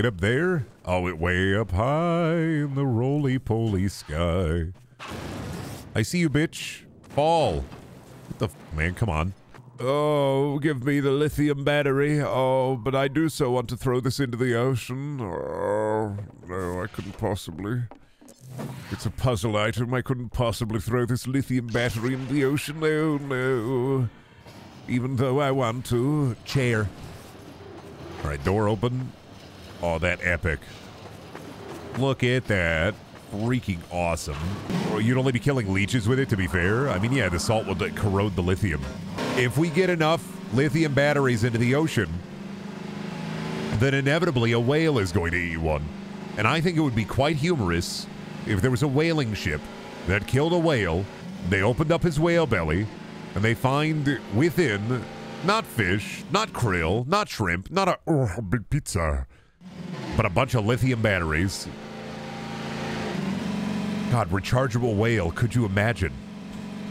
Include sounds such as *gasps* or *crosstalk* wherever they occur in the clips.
It up there? Oh, it way up high in the roly-poly sky. I see you, bitch. Fall. What the f man, come on. Oh, give me the lithium battery. Oh, but I do so want to throw this into the ocean. Oh, no, I couldn't possibly. It's a puzzle item. I couldn't possibly throw this lithium battery into the ocean. Oh, no. Even though I want to. Chair. All right, door open. Oh, that epic. Look at that. Freaking awesome. You'd only be killing leeches with it, to be fair. I mean, yeah, the salt like, corrode the lithium. If we get enough lithium batteries into the ocean, then inevitably a whale is going to eat one. And I think it would be quite humorous if there was a whaling ship that killed a whale, they opened up his whale belly, and they find within not fish, not krill, not shrimp, not a oh, big pizza, but a bunch of lithium batteries. God, rechargeable whale, could you imagine?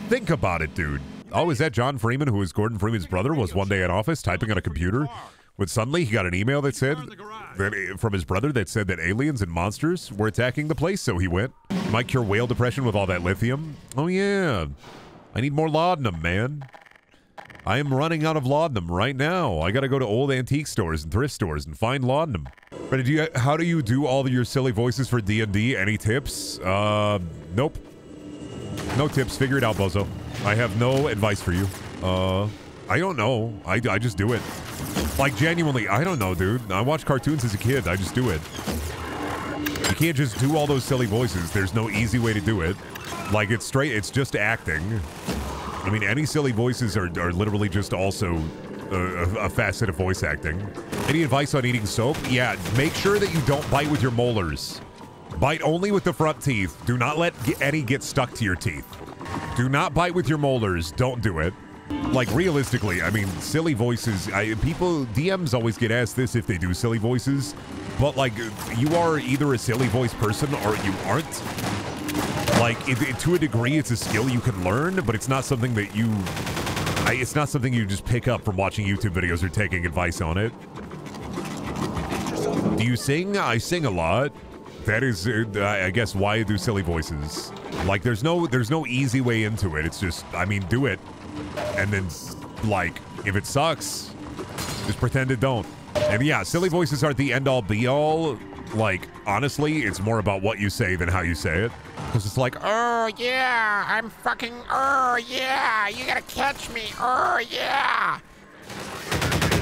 Think about it, dude. Oh, is that John Freeman, who is Gordon Freeman's brother, was one day at office typing on a computer? When suddenly he got an email that said that eh, from his brother that said that aliens and monsters were attacking the place, so he went. Might cure whale depression with all that lithium. Oh yeah, I need more laudanum, man. I am running out of laudanum right now. I gotta go to old antique stores and thrift stores and find laudanum. But do you, how do you do all your silly voices for D and D? Any tips? Uh, nope. No tips. Figure it out, Bozo. I have no advice for you. Uh, I don't know. I, I just do it. Like, genuinely, I don't know, dude. I watched cartoons as a kid. I just do it. You can't just do all those silly voices. There's no easy way to do it. Like, it's straight, it's just acting. I mean, any silly voices are, are literally just also a, a facet of voice acting. Any advice on eating soap? Yeah, make sure that you don't bite with your molars. Bite only with the front teeth. Do not let any get stuck to your teeth. Do not bite with your molars. Don't do it. Like realistically, I mean, silly voices. I, people DMs always get asked this if they do silly voices, but like you are either a silly voice person or you aren't. Like it, it, to a degree, it's a skill you can learn, but it's not something that you. I, it's not something you just pick up from watching YouTube videos or taking advice on it. Do you sing? I sing a lot. That is, uh, I guess, why I do silly voices. Like, there's no, there's no easy way into it. It's just, I mean, do it, and then, like, if it sucks, just pretend it don't. And yeah, silly voices aren't the end all be all. Like, honestly, it's more about what you say than how you say it. Because it's like, oh yeah, I'm fucking, oh yeah, you gotta catch me, oh yeah.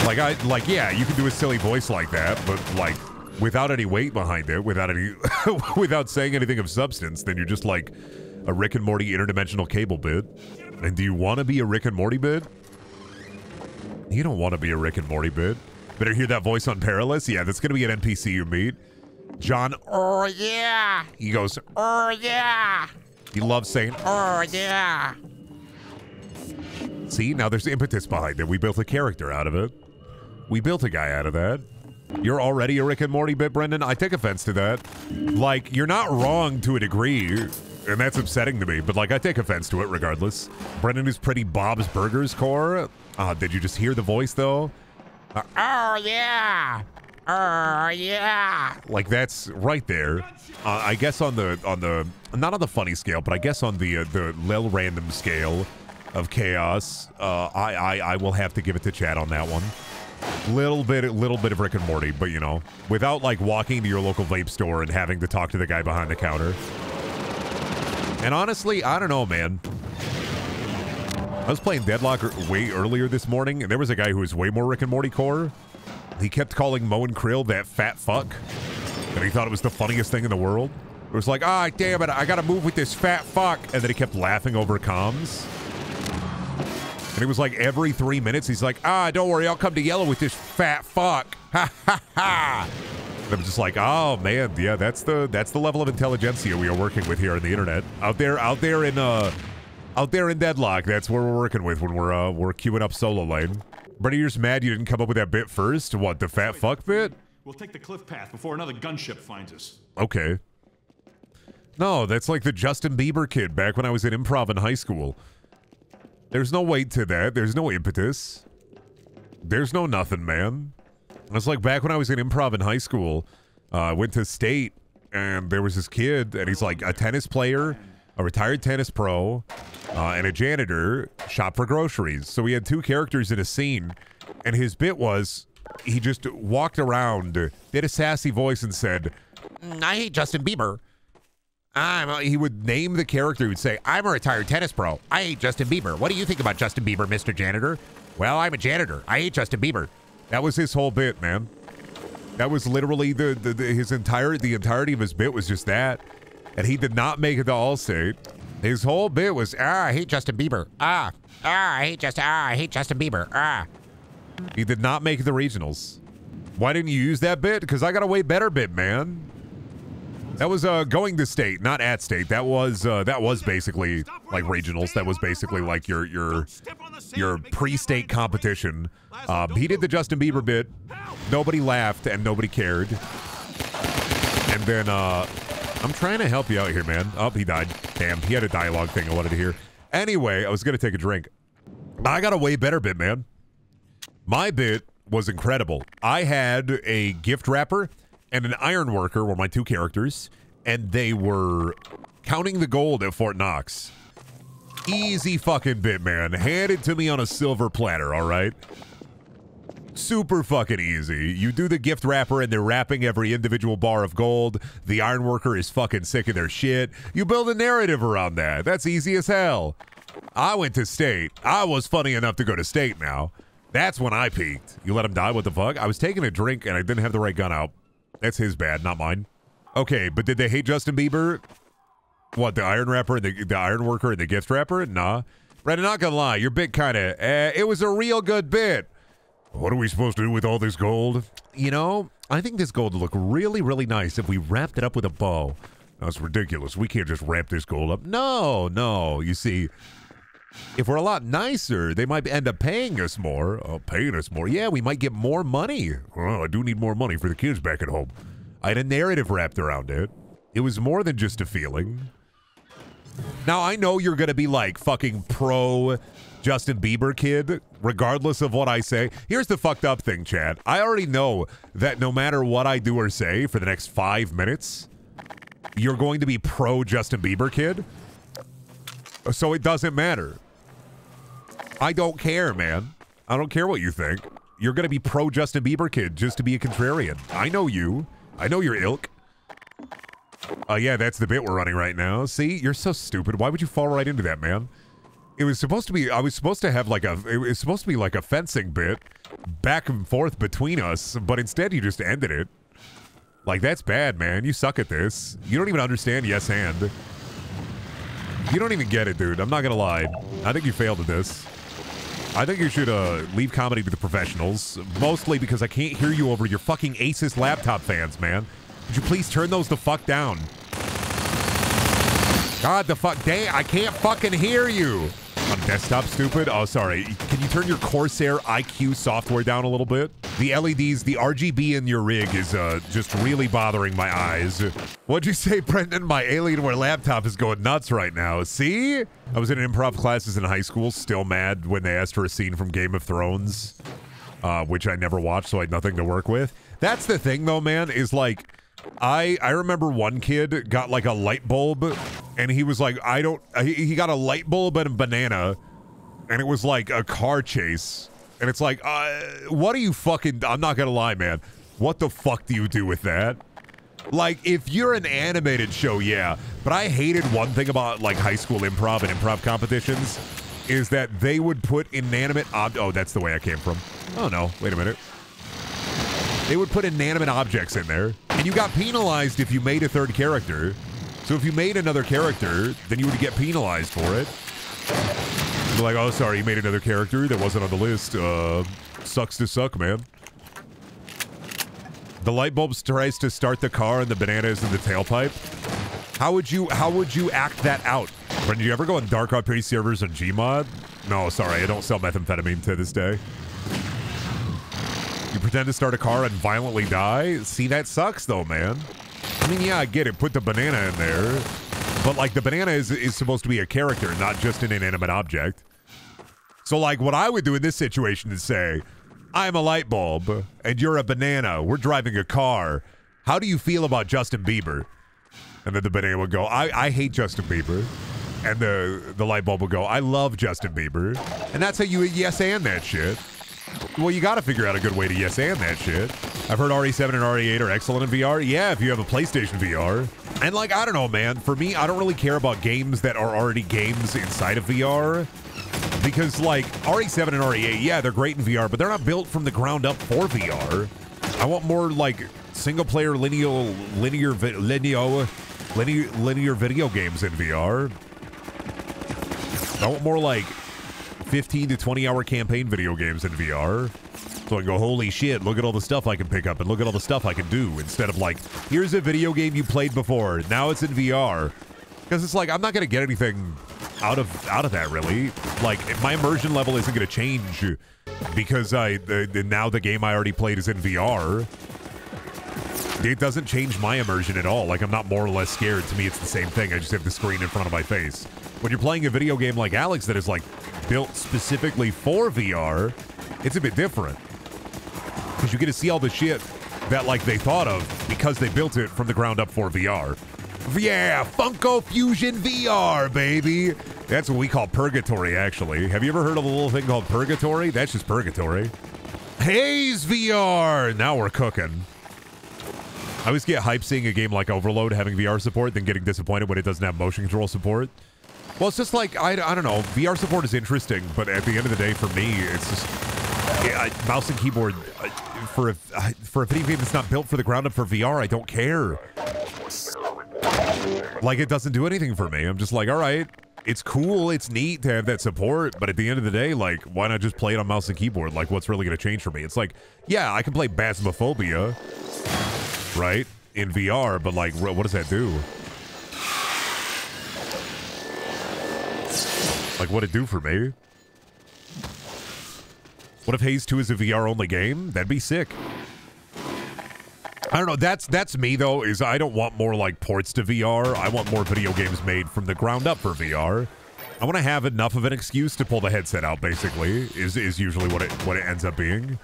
Like I like yeah, you can do a silly voice like that, but like without any weight behind it, without any *laughs* without saying anything of substance, then you're just like a Rick and Morty interdimensional cable bit. And do you want to be a Rick and Morty bit? You don't want to be a Rick and Morty bit. Better hear that voice on Perilous. Yeah, that's gonna be an NPC you meet. John, oh yeah. He goes, oh yeah. He loves saying, oh yeah. See, now there's impetus behind it. We built a character out of it. We built a guy out of that. You're already a Rick and Morty bit, Brendan. I take offense to that. Like, you're not wrong to a degree, and that's upsetting to me, but like, I take offense to it regardless. Brendan is pretty Bob's Burgers core. Uh, did you just hear the voice though? Uh, oh, yeah. Oh, yeah. Like, that's right there. Uh, I guess on the, on the, not on the funny scale, but I guess on the, uh, the lil random scale of chaos, uh, I, I, I will have to give it to Chad on that one little bit little bit of Rick and Morty, but you know, without like walking to your local vape store and having to talk to the guy behind the counter. And honestly, I don't know, man. I was playing Deadlock way earlier this morning, and there was a guy who was way more Rick and Morty core. He kept calling Mo and Krill that fat fuck, and he thought it was the funniest thing in the world. It was like, ah, damn it, I gotta move with this fat fuck, and then he kept laughing over comms. And it was like every three minutes, he's like, ah, don't worry, I'll come to yellow with this fat fuck. *laughs* Ha ha ha. I'm just like, oh man, yeah, that's the that's the level of intelligentsia we are working with here on the internet. Out there, out there in uh out there in deadlock, that's where we're working with when we're uh we're queuing up solo lane. Brady, you're just mad you didn't come up with that bit first? What, the fat fuck bit? We'll take the cliff path before another gunship finds us. Okay. No, that's like the Justin Bieber kid back when I was in improv in high school. There's no weight to that. There's no impetus. There's no nothing, man. It's like back when I was in improv in high school. Uh, I went to state, and there was this kid, and he's like a tennis player, a retired tennis pro, uh, and a janitor. Shop for groceries. So we had two characters in a scene, and his bit was he just walked around, did a sassy voice, and said, "Mm, "I hate Justin Bieber." I'm he would name the character. He would say, I'm a retired tennis pro. I hate Justin Bieber. What do you think about Justin Bieber, Mr. Janitor? Well, I'm a janitor. I hate Justin Bieber. That was his whole bit, man. That was literally the, the, the his entire the entirety of his bit was just that. And he did not make it to Allstate. His whole bit was, ah, I hate Justin Bieber. Ah, ah, I hate Justin, ah, I hate Justin Bieber. Ah. He did not make the regionals. Why didn't you use that bit? Because I got a way better bit, man. That was uh, going to state, not at state. That was uh, that was basically like regionals. That was basically like your your your pre-state competition. Um, he did the Justin Bieber bit. Nobody laughed and nobody cared. And then uh, I'm trying to help you out here, man. Oh, he died. Damn, he had a dialogue thing I wanted to hear. Anyway, I was gonna take a drink. I got a way better bit, man. My bit was incredible. I had a gift wrapper and an iron worker were my two characters, and they were counting the gold at Fort Knox. Easy fucking bit, man. Handed to me on a silver platter, all right? Super fucking easy. You do the gift wrapper and they're wrapping every individual bar of gold. The iron worker is fucking sick of their shit. You build a narrative around that. That's easy as hell. I went to state. I was funny enough to go to state now. That's when I peaked. You let him die? What the fuck? I was taking a drink and I didn't have the right gun out. That's his bad, not mine. Okay, but did they hate Justin Bieber? What, the iron wrapper and the, the iron worker and the gift wrapper? Nah. Brandon, not gonna lie, your bit kind of, eh, it was a real good bit. What are we supposed to do with all this gold? You know, I think this gold would look really, really nice if we wrapped it up with a bow. That's ridiculous. We can't just wrap this gold up. No, no. You see, if we're a lot nicer, they might end up paying us more. Oh, paying us more. Yeah, we might get more money. Well, I do need more money for the kids back at home. I had a narrative wrapped around it. It was more than just a feeling. Now, I know you're going to be like fucking pro Justin Bieber kid, regardless of what I say. Here's the fucked up thing, Chad. I already know that no matter what I do or say for the next five minutes, you're going to be pro Justin Bieber kid. So it doesn't matter. I don't care, man. I don't care what you think. You're going to be pro Justin Bieber kid just to be a contrarian. I know you. I know your ilk. Oh, uh, yeah, that's the bit we're running right now. See, you're so stupid. Why would you fall right into that, man? It was supposed to be, I was supposed to have like a, it was supposed to be like a fencing bit back and forth between us, but instead you just ended it. Like, that's bad, man. You suck at this. You don't even understand yes and. You don't even get it, dude. I'm not gonna lie. I think you failed at this. I think you should uh, leave comedy to the professionals, mostly because I can't hear you over your fucking Asus laptop fans, man. Would you please turn those the fuck down? God, the fuck, dang, I can't fucking hear you. On desktop, stupid? Oh, sorry. Can you turn your Corsair iCUE software down a little bit? The LEDs, the RGB in your rig is uh, just really bothering my eyes. What'd you say, *laughs* Brendan? My Alienware laptop is going nuts right now. See? I was in improv classes in high school, still mad when they asked for a scene from Game of Thrones, uh, which I never watched, so I had nothing to work with. That's the thing, though, man, is like, I I remember one kid got like a light bulb, and he was like, I don't. He, got a light bulb and a banana, and it was like a car chase, and it's like, uh, what are you fucking? I'm not gonna lie, man. What the fuck do you do with that? Like, if you're an animated show, yeah. But I hated one thing about like high school improv and improv competitions is that they would put inanimate ob. Oh, that's the way I came from. Oh no, wait a minute. They would put inanimate objects in there, and you got penalized if you made a third character. So if you made another character, then you would get penalized for it. You're like, oh, sorry, you made another character that wasn't on the list. Uh, sucks to suck, man. The light bulb tries to start the car, and the banana is in the tailpipe. How would you How would you act that out? When you ever go on dark RP servers on Gmod? No, sorry, I don't sell methamphetamine to this day. Pretend to start a car and violently die? See, that sucks though, man. I mean, yeah, I get it. Put the banana in there. But, like, the banana is, is supposed to be a character, not just an inanimate object. So, like, what I would do in this situation is say, I'm a light bulb and you're a banana. We're driving a car. How do you feel about Justin Bieber? And then the banana would go, I, I hate Justin Bieber. And the, the light bulb would go, I love Justin Bieber. And that's how you yes and that shit. Well, you got to figure out a good way to yes and that shit. I've heard RE7 and RE8 are excellent in VR. Yeah, if you have a PlayStation VR. And like, I don't know, man. For me, I don't really care about games that are already games inside of VR. Because like RE7 and RE8, yeah, they're great in VR, but they're not built from the ground up for VR. I want more like single player linear linear linear linear linear video games in VR. I want more like 15 to 20 hour campaign video games in VR. So I go, holy shit, look at all the stuff I can pick up and look at all the stuff I can do instead of like, here's a video game you played before, now it's in VR. Because it's like I'm not gonna get anything out of out of that really. Like my immersion level isn't gonna change because I the, the, now the game I already played is in VR. It doesn't change my immersion at all. Like I'm not more or less scared. To me, it's the same thing. I just have the screen in front of my face. When you're playing a video game like Alyx that is like built specifically for VR, it's a bit different because you get to see all the shit that like they thought of because they built it from the ground up for VR. Yeah, Funko Fusion VR, baby. That's what we call purgatory, actually. Have you ever heard of a little thing called purgatory? That's just purgatory. Haze VR. Now we're cooking. I always get hype seeing a game like Overload having VR support, then getting disappointed when it doesn't have motion control support. Well, it's just like, I, I don't know. VR support is interesting, but at the end of the day, for me, it's just yeah, mouse and keyboard. Uh, for a, uh, for a video game that's not built for the ground up for VR, I don't care. Like, it doesn't do anything for me. I'm just like, all right, it's cool, it's neat to have that support, but at the end of the day, like, why not just play it on mouse and keyboard? Like, what's really going to change for me? It's like, yeah, I can play Phasmophobia, right, in VR, but like, what does that do? Like, what it do for me? What if Haze 2 is a VR only game? That'd be sick. I don't know. That's that's me though. Is I don't want more like ports to VR. I want more video games made from the ground up for VR. I want to have enough of an excuse to pull the headset out. Basically, is is usually what it what it ends up being.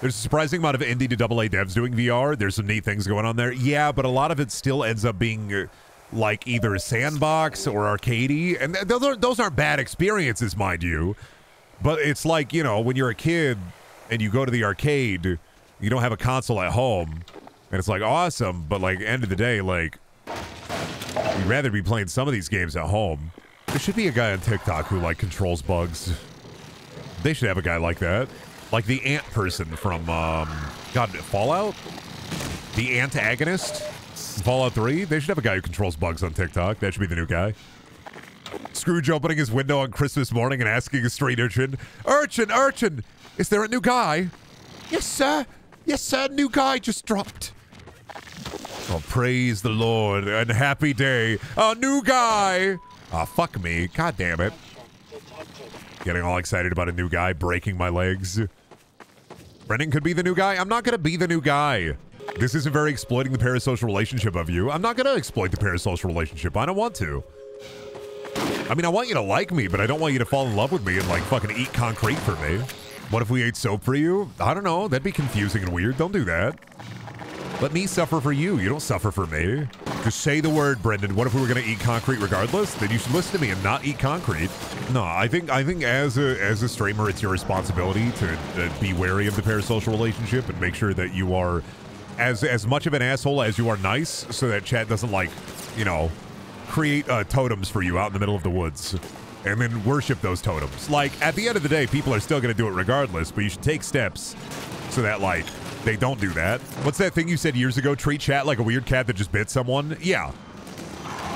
There's a surprising amount of indie to double A devs doing VR. There's some neat things going on there. Yeah, but a lot of it still ends up being uh, like either sandbox or arcadey, and th- those are those aren't bad experiences, mind you. But it's like you know when you're a kid and you go to the arcade, you don't have a console at home and it's like awesome, but like end of the day, like we'd rather be playing some of these games at home. There should be a guy on TikTok who like controls bugs. They should have a guy like that, like the ant person from um, God Fallout, the antagonist, Fallout Three. They should have a guy who controls bugs on TikTok. That should be the new guy. Scrooge opening his window on Christmas morning and asking a street urchin, "Urchin, urchin, is there a new guy?" Yes, sir. Yes, sir. New guy just dropped. Oh, praise the Lord and happy day. A new guy. Ah, oh, fuck me. God damn it. Getting all excited about a new guy breaking my legs. Brennan could be the new guy. I'm not going to be the new guy. This isn't very exploiting the parasocial relationship of you. I'm not going to exploit the parasocial relationship. I don't want to. I mean, I want you to like me, but I don't want you to fall in love with me and like fucking eat concrete for me. What if we ate soap for you? I don't know. That'd be confusing and weird. Don't do that. Let me suffer for you. You don't suffer for me. Just say the word, Brendan. What if we were going to eat concrete regardless? Then you should listen to me and not eat concrete. No, I think I think as a as a streamer, it's your responsibility to, to be wary of the parasocial relationship and make sure that you are as as much of an asshole as you are nice, so that chat doesn't like, you know, create uh, totems for you out in the middle of the woods and then worship those totems. Like at the end of the day, people are still to do it regardless, but you should take steps so that like they don't do that. What's that thing you said years ago? Treat chat like a weird cat that just bit someone? Yeah.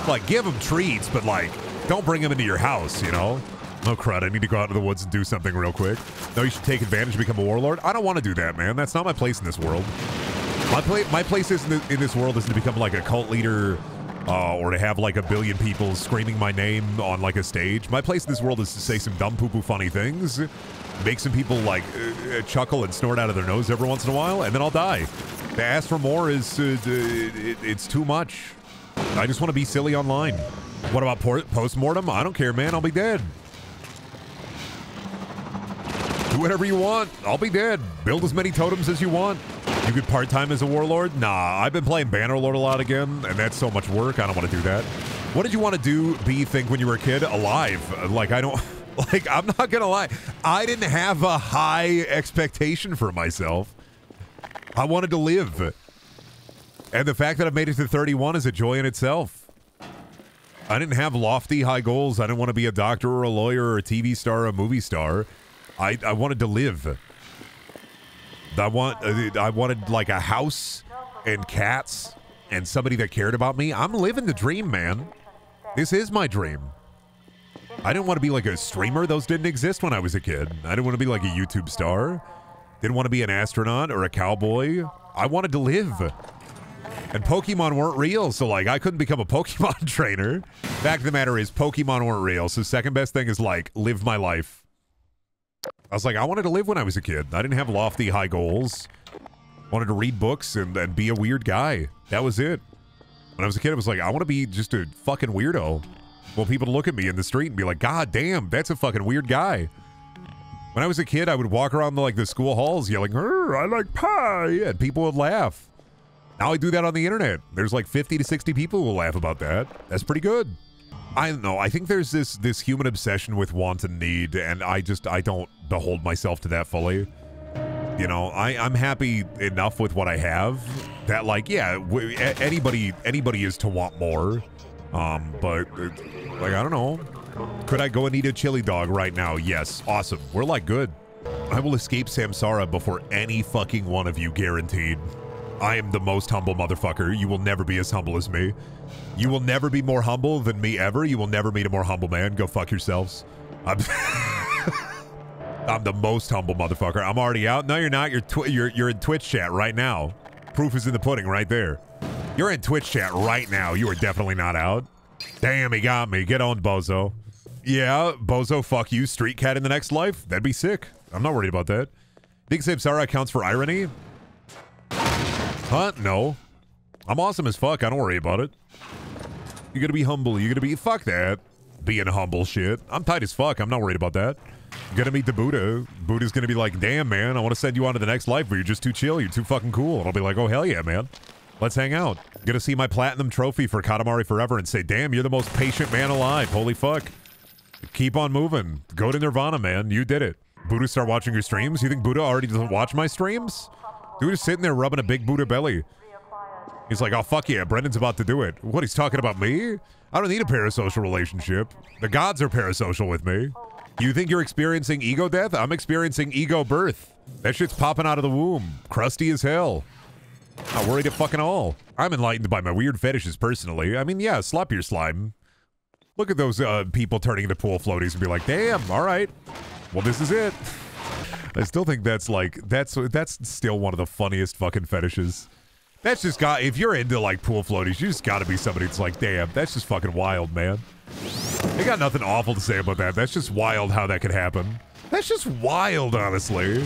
Like, give them treats, but like, don't bring them into your house, you know? Oh crud, I need to go out to the woods and do something real quick. No, you should take advantage and become a warlord. I don't want to do that, man. That's not my place in this world. My, my place in, the, in this world is to become like a cult leader uh, or to have like a billion people screaming my name on like a stage. My place in this world is to say some dumb poo poo funny things make some people like uh, chuckle and snort out of their nose every once in a while, and then I'll die. To ask for more is uh, it, it's too much. I just want to be silly online. What about post mortem? I don't care, man. I'll be dead. Do whatever you want. I'll be dead. Build as many totems as you want. You could part time as a warlord? Nah, I've been playing Bannerlord a lot again, and that's so much work. I don't want to do that. What did you want to do, be, think when you were a kid? Alive. Like, I don't. *laughs* Like, I'm not gonna lie. I didn't have a high expectation for myself. I wanted to live. And the fact that I've made it to 31 is a joy in itself. I didn't have lofty high goals. I didn't want to be a doctor or a lawyer or a TV star or a movie star. I, I wanted to live. I want uh, I wanted like a house and cats and somebody that cared about me. I'm living the dream, man. This is my dream. I didn't want to be like a streamer. Those didn't exist when I was a kid. I didn't want to be like a YouTube star. Didn't want to be an astronaut or a cowboy. I wanted to live. And Pokemon weren't real, so like I couldn't become a *laughs* Pokemon trainer. Fact of the matter is Pokemon weren't real. So second best thing is like live my life. I was like, I wanted to live when I was a kid. I didn't have lofty high goals. Wanted to read books and, and be a weird guy. That was it. When I was a kid, I was like, I want to be just a fucking weirdo. Well, people to look at me in the street and be like, God damn, that's a fucking weird guy. When I was a kid, I would walk around the, like the school halls yelling, I like pie, and people would laugh. Now I do that on the internet. There's like 50 to 60 people who will laugh about that. That's pretty good. I don't know. I think there's this this human obsession with want and need, and I just I don't behold myself to that fully. You know, I I'm happy enough with what I have that like yeah, anybody anybody is to want more. Um, but uh, like I don't know. Could I go and eat a chili dog right now? Yes. Awesome. We're like good. I will escape Samsara before any fucking one of you guaranteed. I am the most humble motherfucker. You will never be as humble as me. You will never be more humble than me ever. You will never meet a more humble man. Go fuck yourselves. I'm, *laughs* I'm the most humble motherfucker. I'm already out. No, you're not. You're you're you're in Twitch chat right now. Proof is in the pudding right there. You're in Twitch chat right now. You are definitely not out. Damn, he got me. Get on, Bozo. Yeah, Bozo, fuck you. Street cat in the next life? That'd be sick. I'm not worried about that. Think Samsara accounts for irony? Huh? No. I'm awesome as fuck. I don't worry about it. You gotta be humble. You gotta be... Fuck that. Being humble shit. I'm tight as fuck. I'm not worried about that. I'm gonna meet the Buddha. Buddha's gonna be like, damn, man, I want to send you on to the next life, but you're just too chill. You're too fucking cool. And I'll be like, oh, hell yeah, man. Let's hang out. Gonna see my platinum trophy for Katamari Forever and say, damn, you're the most patient man alive. Holy fuck. Keep on moving. Go to Nirvana, man. You did it. Buddha start watching your streams? You think Buddha already doesn't watch my streams? Dude is sitting there rubbing a big Buddha belly. He's like, oh, fuck yeah, Brendan's about to do it. What, he's talking about me? I don't need a parasocial relationship. The gods are parasocial with me. You think you're experiencing ego death? I'm experiencing ego birth. That shit's popping out of the womb. Crusty as hell. Not worried at fucking all. I'm enlightened by my weird fetishes personally. I mean, yeah, slap your slime. Look at those uh, people turning into pool floaties and be like, damn, all right. Well, this is it. *laughs* I still think that's like, that's that's still one of the funniest fucking fetishes. That's just got, if you're into like pool floaties, you just gotta be somebody that's like, damn, that's just fucking wild, man. They got nothing awful to say about that. That's just wild how that could happen. That's just wild, honestly.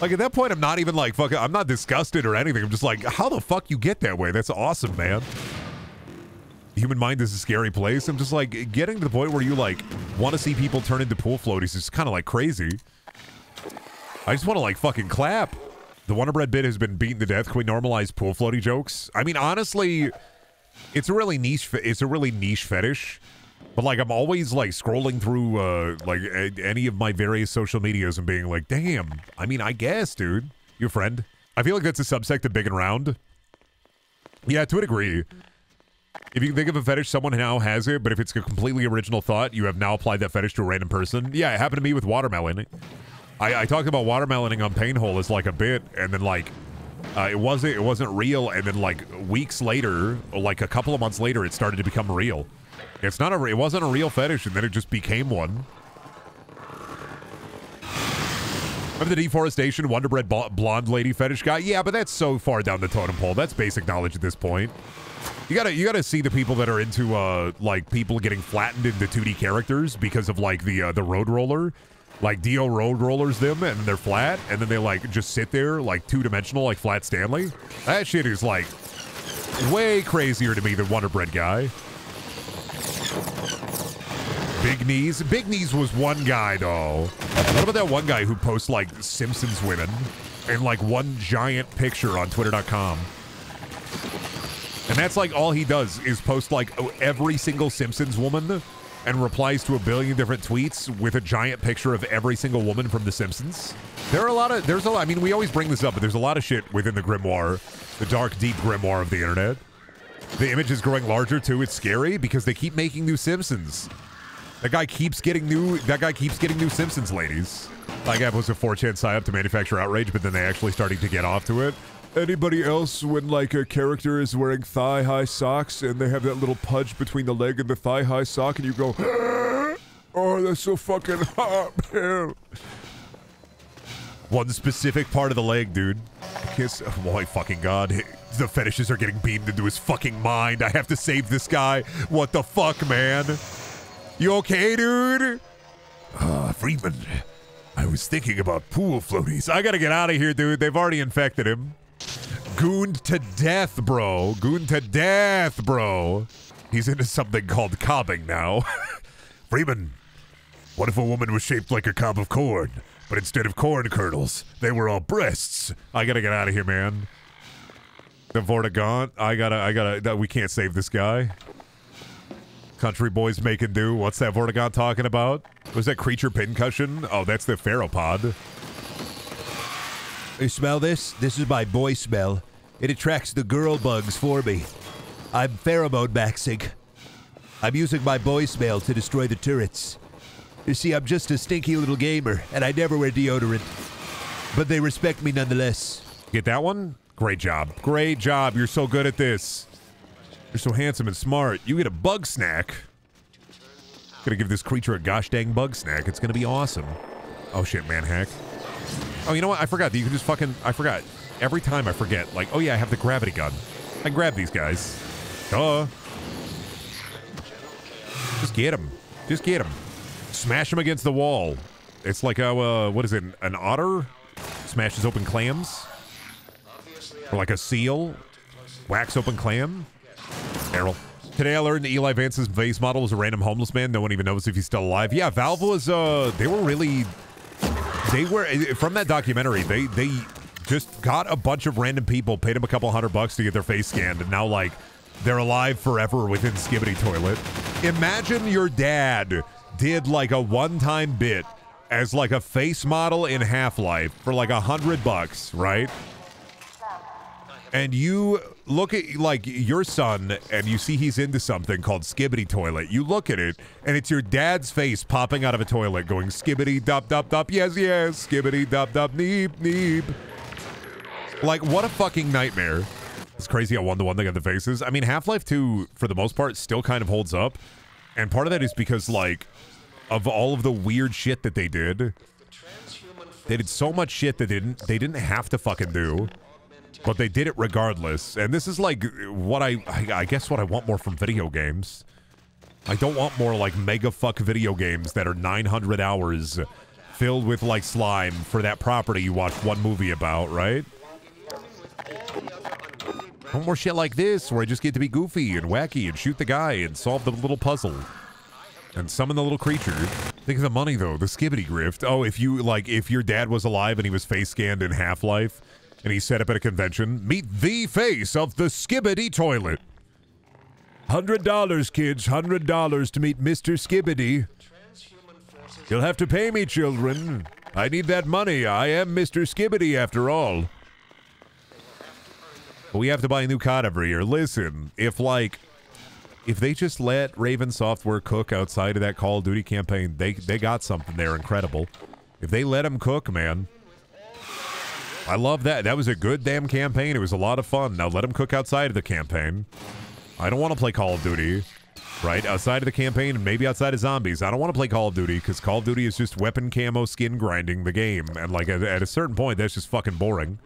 Like at that point, I'm not even like fucking. I'm not disgusted or anything. I'm just like, how the fuck you get that way? That's awesome, man. Human mind is a scary place. I'm just like getting to the point where you like want to see people turn into pool floaties is kind of like crazy. I just want to like fucking clap. The Wonder Bread bit has been beaten to death. Can we normalize pool floaty jokes? I mean, honestly, it's a really niche. It's a really niche fetish. But like I'm always like scrolling through uh like any of my various social medias and being like, damn. I mean, I guess, dude. Your friend. I feel like that's a subsect of big and round. Yeah, to a degree. If you think of a fetish, someone now has it, but if it's a completely original thought, you have now applied that fetish to a random person. Yeah, it happened to me with watermelon. I, I talked about watermeloning on Painhole as like a bit, and then like uh, it wasn't it wasn't real, and then like weeks later, like a couple of months later, it started to become real. It's not a. It wasn't a real fetish, and then it just became one. Remember the deforestation Wonder Bread bl- blonde lady fetish guy? Yeah, but that's so far down the totem pole. That's basic knowledge at this point. You gotta you gotta see the people that are into uh like people getting flattened into 2D characters because of like the uh, the road roller. Like Dio road rollers them and they're flat and then they like just sit there like two dimensional like flat Stanley. That shit is like way crazier to me than Wonder Bread guy. Big Knees. Big Knees was one guy though. What about that one guy who posts like Simpsons women in like one giant picture on Twitter.com? And that's like all he does is post like every single Simpsons woman and replies to a billion different tweets with a giant picture of every single woman from The Simpsons. There are a lot of there's a lot. I mean, we always bring this up, but there's a lot of shit within the grimoire, the dark, deep grimoire of the internet. The image is growing larger too. It's scary because they keep making new Simpsons. That guy keeps getting new. That guy keeps getting new Simpsons ladies. Like I was a 4chan sign up to manufacture outrage, but then they actually starting to get off to it. Anybody else when like a character is wearing thigh high socks and they have that little pudge between the leg and the thigh high sock and you go, *gasps* oh, that's so fucking hot, man. One specific part of the leg, dude. Kiss. Oh my fucking god. The fetishes are getting beamed into his fucking mind. I have to save this guy. What the fuck, man? You okay, dude? Ah, Freeman. I was thinking about pool floaties. I gotta get out of here, dude. They've already infected him. Gooned to death, bro. Gooned to death, bro. He's into something called cobbing now. *laughs* Freeman, what if a woman was shaped like a cob of corn, but instead of corn kernels, they were all breasts? I gotta get out of here, man. The Vortigaunt, I gotta, I gotta, we can't save this guy. Country boys making do. What's that Vortigaunt talking about? Was that creature pincushion? Oh, that's the Pheropod. You smell this? This is my boy smell. It attracts the girl bugs for me. I'm pheromone maxing. I'm using my boy smell to destroy the turrets. You see, I'm just a stinky little gamer, and I never wear deodorant. But they respect me nonetheless. Get that one? Great job. Great job. You're so good at this. You're so handsome and smart. You get a bug snack. Gonna give this creature a gosh dang bug snack. It's gonna be awesome. Oh shit, Manhack. Oh, you know what? I forgot that you can just fucking. I forgot. Every time I forget. Like, oh yeah, I have the gravity gun. I grab these guys. Duh. Just get them. Just get them. Smash them against the wall. It's like a, uh, what is it? An otter smashes open clams? Or like a seal? Wax open clam? Errol. Today I learned that Eli Vance's base model was a random homeless man. No one even knows if he's still alive. Yeah, Valve was, uh, they were really they were eh, from that documentary. They they just got a bunch of random people, paid them a couple hundred bucks to get their face scanned, and now like they're alive forever within Skibidi Toilet. Imagine your dad did like a one-time bit as like a face model in Half-Life for like a hundred bucks, right? And you look at like your son and you see he's into something called skibidi toilet. You look at it and it's your dad's face popping out of a toilet going skibidi dub dub dub yes yes skibidi dub dub neep neep. Like what a fucking nightmare. It's crazy how one-to-one they got the faces. I mean half-life 2 for the most part still kind of holds up and part of that is because like of all of the weird shit that they did they did so much shit that they didn't they didn't have to fucking do but they did it regardless. And this is like what I, I, guess what I want more from video games. I don't want more like mega fuck video games that are 900 hours filled with like slime for that property you watched one movie about, right? Want more shit like this where I just get to be goofy and wacky and shoot the guy and solve the little puzzle and summon the little creature. Think of the money though, the skibidi grift. Oh, if you like, if your dad was alive and he was face scanned in Half Life, and he set up at a convention. Meet the face of the Skibidi toilet. Hundred dollars, kids. Hundred dollars to meet Mr. Skibidi. You'll have to pay me, children. I need that money. I am Mr. Skibidi, after all. We have to buy a new COD every year. Listen, if like, if they just let Raven Software cook outside of that Call of Duty campaign, they they got something there incredible. If they let them cook, man, I love that. That was a good damn campaign. It was a lot of fun. Now let them cook outside of the campaign. I don't want to play Call of Duty, right? Outside of the campaign and maybe outside of zombies. I don't want to play Call of Duty because Call of Duty is just weapon camo skin grinding the game. And like at, at a certain point, that's just fucking boring.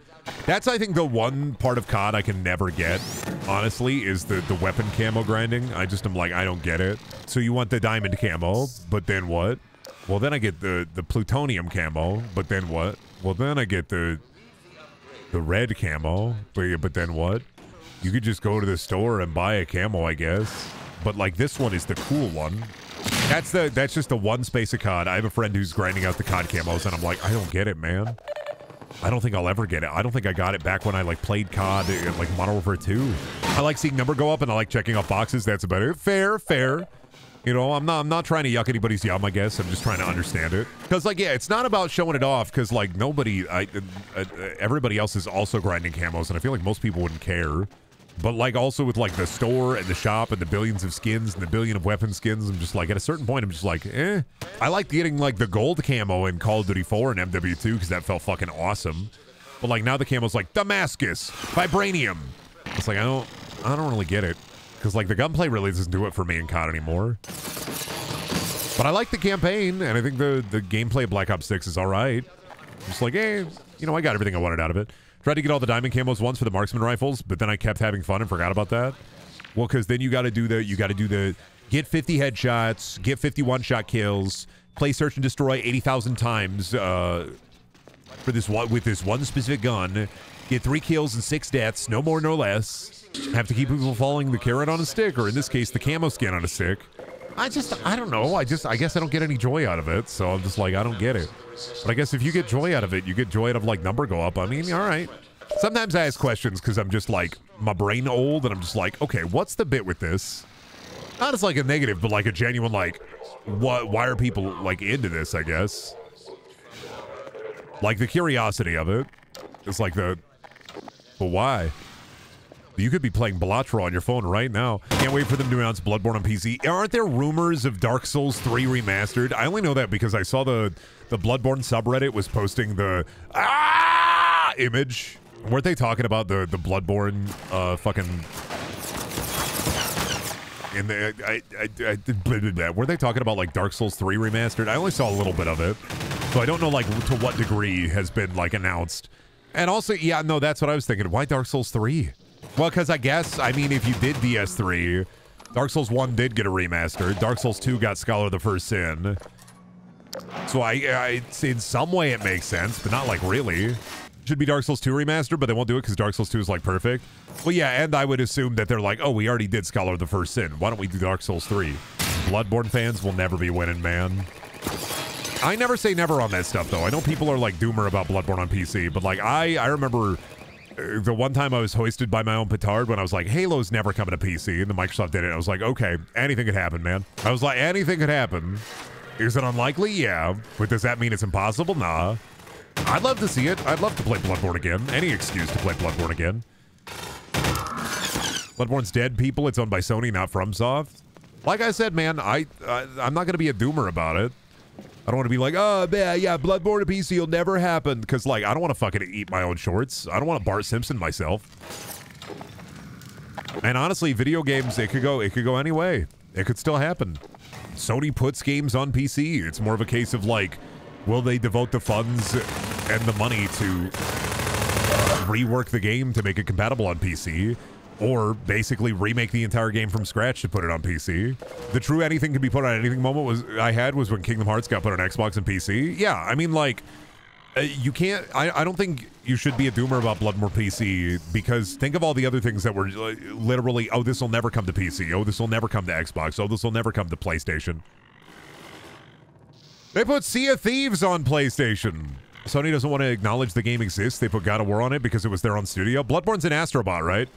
That's, I think, the one part of COD I can never get, honestly, is the, the weapon camo grinding. I just am like, I don't get it. So you want the diamond camo, but then what? Well, then I get the, the plutonium camo, but then what? Well, then I get the the red camo. But, but then what? You could just go to the store and buy a camo, I guess. But like this one is the cool one. That's the that's just the one space of COD. I have a friend who's grinding out the COD camos, and I'm like, I don't get it, man. I don't think I'll ever get it. I don't think I got it back when I like played COD in like Modern Warfare 2. I like seeing number go up and I like checking off boxes. That's about it. Fair, fair. You know, I'm not I'm not trying to yuck anybody's yum, I guess. I'm just trying to understand it. Cuz like yeah, it's not about showing it off cuz like nobody I uh, uh, everybody else is also grinding camos and I feel like most people wouldn't care. But like also with like the store and the shop and the billions of skins and the billion of weapon skins, I'm just like at a certain point I'm just like, eh. I like getting like the gold camo in Call of Duty 4 and MW2 because that felt fucking awesome. But like now the camo's like Damascus, Vibranium. It's like I don't I don't really get it. Because like the gunplay really doesn't do it for me in COD anymore. But I like the campaign, and I think the the gameplay of Black Ops 6 is alright. Just like, hey, you know, I got everything I wanted out of it. Tried to get all the diamond camos once for the marksman rifles, but then I kept having fun and forgot about that. Well, because then you got to do the you got to do the get 50 headshots, get 51 shot kills, play search and destroy 80,000 times uh, for this one with this one specific gun, get three kills and six deaths, no more, no less. Have to keep people following the carrot on a stick, or in this case, the camo skin on a stick. I just, I don't know. I just, I guess I don't get any joy out of it. So I'm just like, I don't get it. But I guess if you get joy out of it, you get joy out of like number go up. I mean, all right. Sometimes I ask questions because I'm just like, my brain old, and I'm just like, okay, what's the bit with this? Not as like a negative, but like a genuine like, what? Why are people like into this? I guess. Like the curiosity of it. It's like the, but why? You could be playing Balatro on your phone right now. Can't wait for them to announce Bloodborne on PC. Aren't there rumors of Dark Souls 3 remastered? I only know that because I saw the the Bloodborne subreddit was posting the ah image. Weren't they talking about the the Bloodborne uh fucking in the I, I, I, blah, blah. were they talking about like Dark Souls 3 remastered? I only saw a little bit of it. So I don't know like to what degree has been like announced. And also, yeah, no, that's what I was thinking. Why Dark Souls 3? Well, because I guess, I mean, if you did DS3, Dark Souls 1 did get a remaster. Dark Souls 2 got Scholar of the First Sin. So I, I in some way it makes sense, but not like really. Should be Dark Souls 2 remastered, but they won't do it because Dark Souls 2 is like perfect. Well, yeah, and I would assume that they're like, oh, we already did Scholar of the First Sin. Why don't we do Dark Souls 3? Bloodborne fans will never be winning, man. I never say never on that stuff, though. I know people are like doomer about Bloodborne on PC, but like I, I remember Uh, the one time I was hoisted by my own petard when I was like, Halo's never coming to PC, and the Microsoft did it. I was like, okay, anything could happen, man. I was like, anything could happen. Is it unlikely? Yeah. But does that mean it's impossible? Nah. I'd love to see it. I'd love to play Bloodborne again. Any excuse to play Bloodborne again. Bloodborne's dead, people. It's owned by Sony, not FromSoft. Like I said, man, I, I I'm not gonna be a doomer about it. I don't want to be like, oh, man, yeah, Bloodborne to PC will never happen. Because, like, I don't want to fucking eat my own shorts. I don't want to Bart Simpson myself. And honestly, video games, it could go, it could go any way. It could still happen. Sony puts games on PC. It's more of a case of, like, will they devote the funds and the money to rework the game to make it compatible on PC? Or basically remake the entire game from scratch to put it on PC. The true anything can be put on anything moment was I had was when Kingdom Hearts got put on Xbox and PC. Yeah, I mean like uh, you can't I, I don't think you should be a doomer about Bloodborne PC because think of all the other things that were uh, literally oh this will never come to PC. Oh this will never come to Xbox. Oh this will never come to PlayStation. They put Sea of Thieves on PlayStation. Sony doesn't want to acknowledge the game exists. They put God of War on it because it was their own studio. Bloodborne's an Astrobot, right?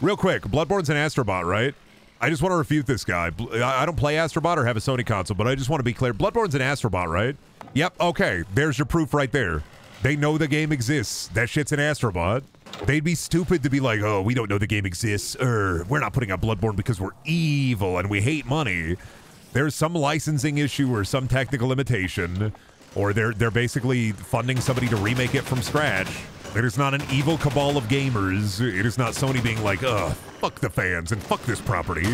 Real quick, Bloodborne's an Astrobot, right? I just want to refute this guy. I don't play Astrobot or have a Sony console, but I just want to be clear. Bloodborne's an Astrobot, right? Yep, okay. There's your proof right there. They know the game exists. That shit's an Astrobot. They'd be stupid to be like, oh, we don't know the game exists, or we're not putting out Bloodborne because we're evil and we hate money. There's some licensing issue or some technical limitation, or they're they're basically funding somebody to remake it from scratch. It is not an evil cabal of gamers. It is not Sony being like, ugh, fuck the fans and fuck this property.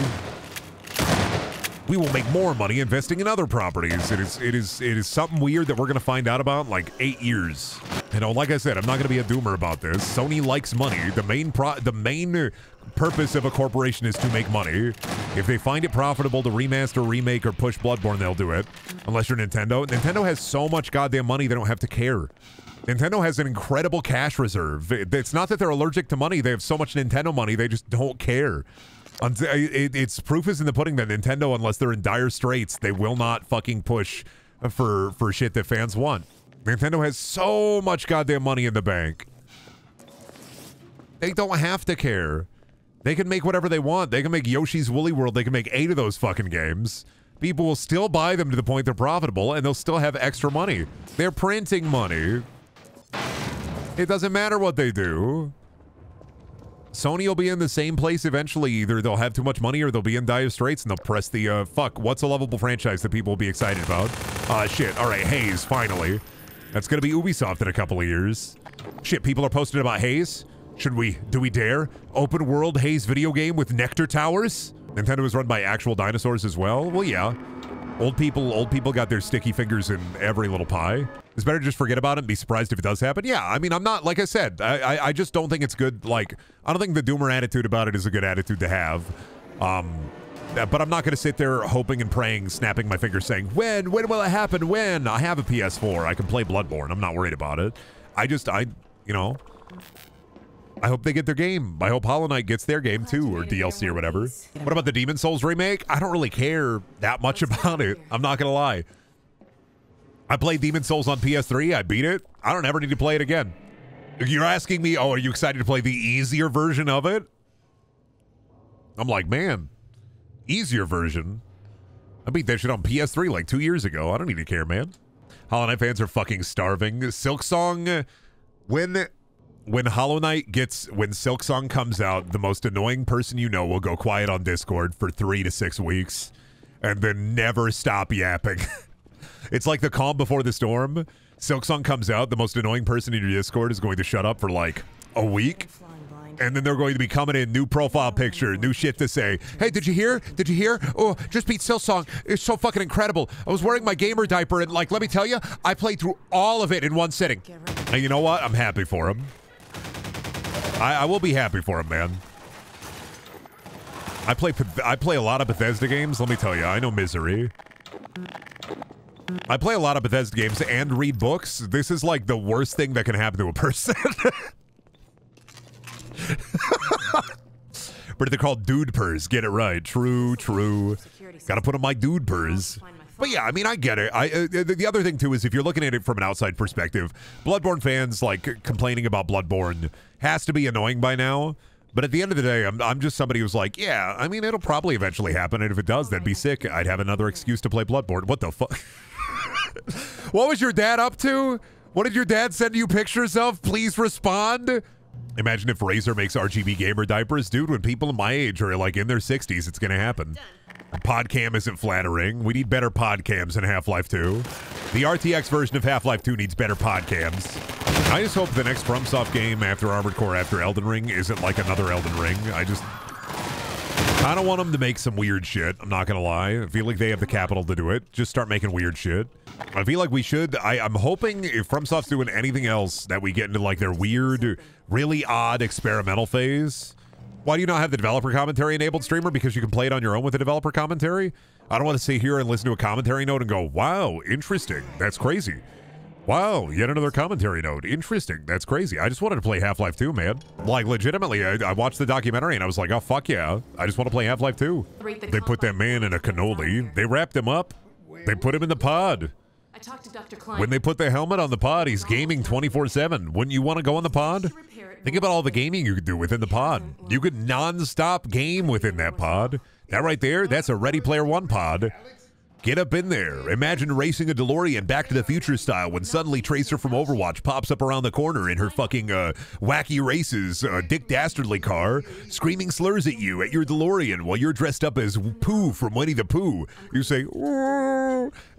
We will make more money investing in other properties. It is it is it is something weird that we're gonna find out about in like eight years. You oh, know, like I said, I'm not gonna be a doomer about this. Sony likes money. The main pro the main purpose of a corporation is to make money. If they find it profitable to remaster, remake, or push Bloodborne, they'll do it. Unless you're Nintendo. Nintendo has so much goddamn money they don't have to care. Nintendo has an incredible cash reserve. It's not that they're allergic to money. They have so much Nintendo money, they just don't care. It's proof is in the pudding that Nintendo, unless they're in dire straits, they will not fucking push for for shit that fans want. Nintendo has so much goddamn money in the bank. They don't have to care. They can make whatever they want. They can make Yoshi's Woolly World. They can make eight of those fucking games. People will still buy them to the point they're profitable, and they'll still have extra money. They're printing money. It doesn't matter what they do. Sony will be in the same place eventually. Either they'll have too much money or they'll be in dire straits and they'll press the uh, fuck. What's a lovable franchise that people will be excited about? Uh, shit. All right, Haze, finally. That's going to be Ubisoft in a couple of years. Shit, people are posting about Haze. Should we, do we dare? Open world Haze video game with Nectar Towers? Nintendo is run by actual dinosaurs as well? Well, yeah. Old people, old people got their sticky fingers in every little pie. It's better to just forget about it and be surprised if it does happen. Yeah, I mean, I'm not like I said. I, I, I just don't think it's good. Like, I don't think the doomer attitude about it is a good attitude to have. Um, uh, but I'm not going to sit there hoping and praying, snapping my fingers, saying, "When? When will it happen? When?" I have a PS4. I can play Bloodborne. I'm not worried about it. I just, I, you know, I hope they get their game. I hope Hollow Knight gets their game too, or DLC or whatever. What about the Demon Souls remake? I don't really care that much *laughs* about it. I'm not gonna lie. I played Demon Souls on PS3. I beat it. I don't ever need to play it again. You're asking me, oh, are you excited to play the easier version of it? I'm like, man, easier version. I beat that shit on PS3 like two years ago. I don't need to care, man. Hollow Knight fans are fucking starving. Silksong, when when Hollow Knight gets when Silksong comes out, the most annoying person you know will go quiet on Discord for three to six weeks, and then never stop yapping. *laughs* it's like the calm before the storm. Silksong comes out, the most annoying person in your Discord is going to shut up for like a week. And then they're going to be coming in, new profile picture, new shit to say. Hey, did you hear? Did you hear? Oh, just beat Silksong. It's so fucking incredible. I was wearing my gamer diaper, and like, let me tell you, I played through all of it in one sitting. And you know what? I'm happy for him. I, I will be happy for him, man. I play I play a lot of Bethesda games. Let me tell you, I know misery. I play a lot of Bethesda games and read books. This is like the worst thing that can happen to a person. *laughs* but they're called dude purrs. Get it right. True, true. Got to put on my dude purrs. But yeah, I mean, I get it. I uh, the, the other thing too is if you're looking at it from an outside perspective, Bloodborne fans like complaining about Bloodborne has to be annoying by now. But at the end of the day, I'm, I'm just somebody who's like, yeah, I mean, it'll probably eventually happen, and if it does, that'd be sick. I'd have another excuse to play Bloodborne. What the fuck? *laughs* what was your dad up to? What did your dad send you pictures of? Please respond. Imagine if Razer makes RGB gamer diapers, dude. When people my age are like in their 60s, it's gonna happen. Podcam isn't flattering. We need better podcams in Half-Life 2. The RTX version of Half-Life 2 needs better podcams. I just hope the next FromSoft game after Armored Core after Elden Ring isn't like another Elden Ring. I just kind of want them to make some weird shit. I'm not gonna lie. I feel like they have the capital to do it. Just start making weird shit. I feel like we should. I, I'm hoping if FromSoft's doing anything else that we get into like their weird, really odd experimental phase. Why do you not have the developer commentary enabled, streamer? Because you can play it on your own with the developer commentary. I don't want to sit here and listen to a commentary note and go, "Wow, interesting. That's crazy." Wow, yet another commentary note. Interesting. That's crazy. I just wanted to play Half Life 2, man. Like, legitimately, I, I, watched the documentary and I was like, oh, fuck yeah. I just want to play Half Life 2. They put that man in a cannoli. They wrapped him up. They put him in the pod. I talked to Dr. Klein. When they put the helmet on the pod, he's gaming 24 7. Wouldn't you want to go on the pod? Think about all the gaming you could do within the pod. You could non stop game within that pod. That right there, that's a Ready Player One pod. Get up in there. Imagine racing a DeLorean back to the future style when suddenly Tracer from Overwatch pops up around the corner in her fucking uh, wacky races, uh, Dick Dastardly car, screaming slurs at you at your DeLorean while you're dressed up as Pooh from Winnie the Pooh. You say,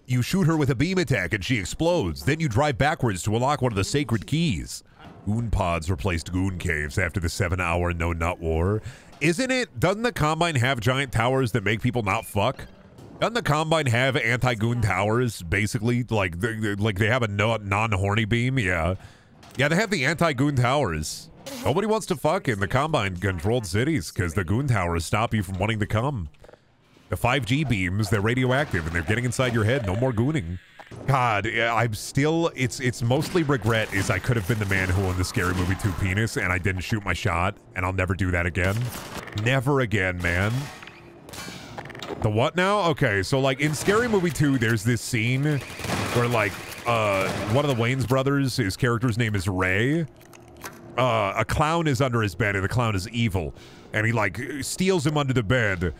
you shoot her with a beam attack and she explodes. Then you drive backwards to unlock one of the sacred keys. Goon pods replaced goon caves after the seven hour no nut war. Isn't it? Doesn't the Combine have giant towers that make people not fuck? Doesn't the Combine have anti-goon towers, basically? Like, they, they- like they have a no, non-horny beam? Yeah. Yeah, they have the anti-goon towers. Nobody wants to fuck in the Combine-controlled cities because the goon towers stop you from wanting to come. The 5G beams, they're radioactive and they're getting inside your head. No more gooning. God, I'm still. It's it's mostly regret. Is I could have been the man who owned the scary movie two penis, and I didn't shoot my shot, and I'll never do that again. Never again, man. The what now? Okay, so like in Scary Movie 2, there's this scene where like uh one of the Wayans brothers, his character's name is Ray. Uh a clown is under his bed and the clown is evil. And he like steals him under the bed.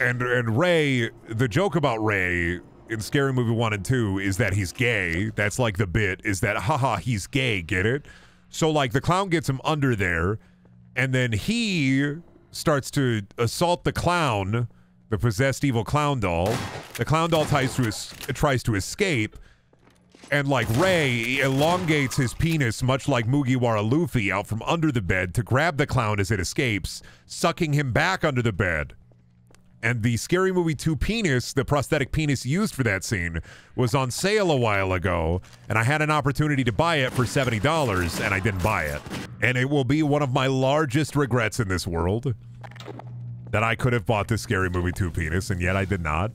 And and Ray, the joke about Ray in Scary Movie 1 and 2 is that he's gay. That's like the bit is that haha, he's gay, get it? So like the clown gets him under there and then he starts to assault the clown the possessed evil clown doll. The clown doll tries to es- tries to escape, and like Ray elongates his penis, much like Mugiwara Luffy, out from under the bed to grab the clown as it escapes, sucking him back under the bed. And the Scary Movie 2 penis, the prosthetic penis used for that scene, was on sale a while ago, and I had an opportunity to buy it for $70, and I didn't buy it. And it will be one of my largest regrets in this world that I could have bought this Scary Movie 2 penis, and yet I did not.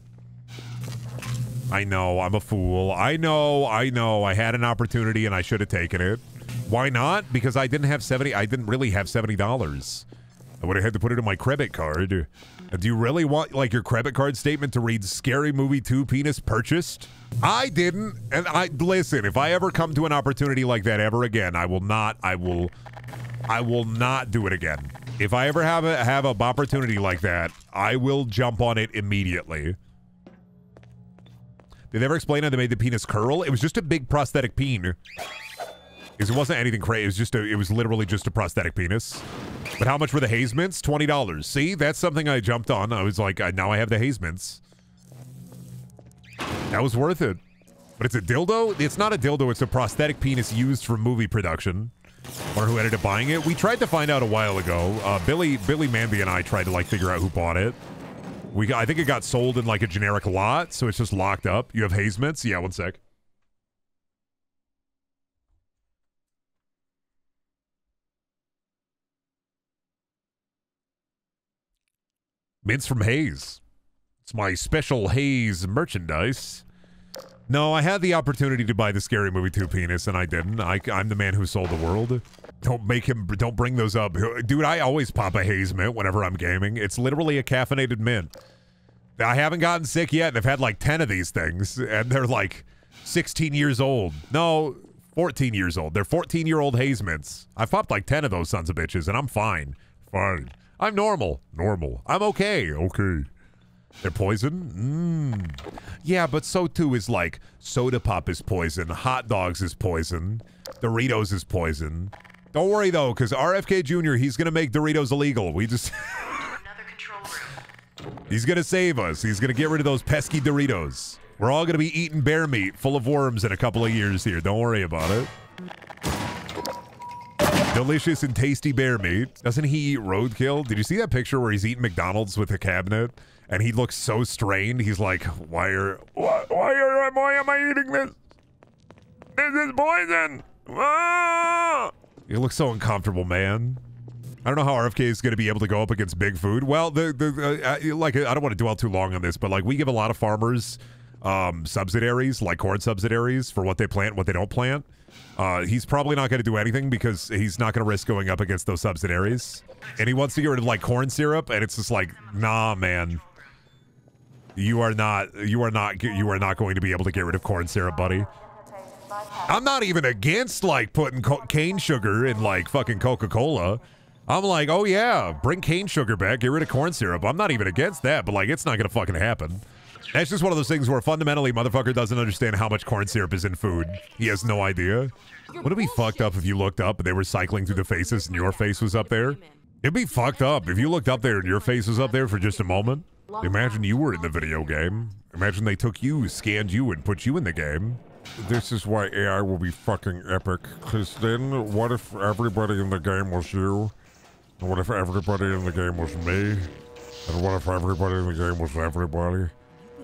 I know, I'm a fool. I know, I know. I had an opportunity and I should have taken it. Why not? Because I didn't have 70 I didn't really have $70. I would have had to put it in my credit card. Uh, Do you really want like your credit card statement to read Scary Movie 2 penis purchased? I didn't. And I listen, if I ever come to an opportunity like that ever again, I will not I will I will not do it again. If I ever have a have a opportunity like that, I will jump on it immediately. Did they ever explain how they made the penis curl? It was just a big prosthetic peen. It wasn't anything crazy. It was just a, it was literally just a prosthetic penis. But how much were the Haze Mints? Twenty dollars. See, that's something I jumped on. I was like, I, now I have the Haze Mints. That was worth it. But it's a dildo. It's not a dildo. It's a prosthetic penis used for movie production. Or who ended up buying it? We tried to find out a while ago. Uh, Billy Billy Manby and I tried to like figure out who bought it. We I think it got sold in like a generic lot, so it's just locked up. You have Haze Mints? Yeah, one sec. Mints from Haze. It's my special Haze merchandise. No, I had the opportunity to buy the Scary Movie 2 penis, and I didn't. I, I'm the man who sold the world. Don't make him, don't bring those up. Dude, I always pop a Haze mint whenever I'm gaming. It's literally a caffeinated mint. I haven't gotten sick yet, and I've had like 10 of these things, and they're like 16 years old. No, 14 years old. They're 14 year old Haze mints. I've popped like 10 of those sons of bitches, and I'm fine. Fine. I'm normal. Normal. I'm okay. Okay. They're poison? Mmm. Yeah, but so too is like soda pop is poison, hot dogs is poison, Doritos is poison. Don't worry though, because RFK Jr. he's gonna make Doritos illegal. We just *laughs* he's gonna save us. He's gonna get rid of those pesky Doritos. We're all gonna be eating bear meat full of worms in a couple of years here. Don't worry about it. Delicious and tasty bear meat. Doesn't he eat roadkill? Did you see that picture where he's eating McDonald's with a cabinet? And he looks so strained. He's like, why are why, why are why am I eating this? This is poison. Ah! You look so uncomfortable, man. I don't know how RFK is going to be able to go up against big food. Well, the the uh, uh, like I don't want to dwell too long on this, but like we give a lot of farmers um, subsidiaries, like corn subsidiaries, for what they plant, what they don't plant. Uh, he's probably not going to do anything because he's not going to risk going up against those subsidiaries. And he wants to get rid of like corn syrup, and it's just like, nah, man. You are not. You are not. You are not going to be able to get rid of corn syrup, buddy. I'm not even against like putting cane sugar in like fucking Coca Cola. I'm like, oh yeah, bring cane sugar back, get rid of corn syrup. I'm not even against that, but like, it's not gonna fucking happen. That's just one of those things where fundamentally, motherfucker doesn't understand how much corn syrup is in food. He has no idea. Would it be fucked up if you looked up and they were cycling through the faces and your face was up there? It'd be fucked up if you looked up there and your face was up there for just a moment. Imagine you were in the video game. Imagine they took you, scanned you, and put you in the game. This is why AI will be fucking epic. Cause then what if everybody in the game was you? And what if everybody in the game was me? And what if everybody in the game was everybody?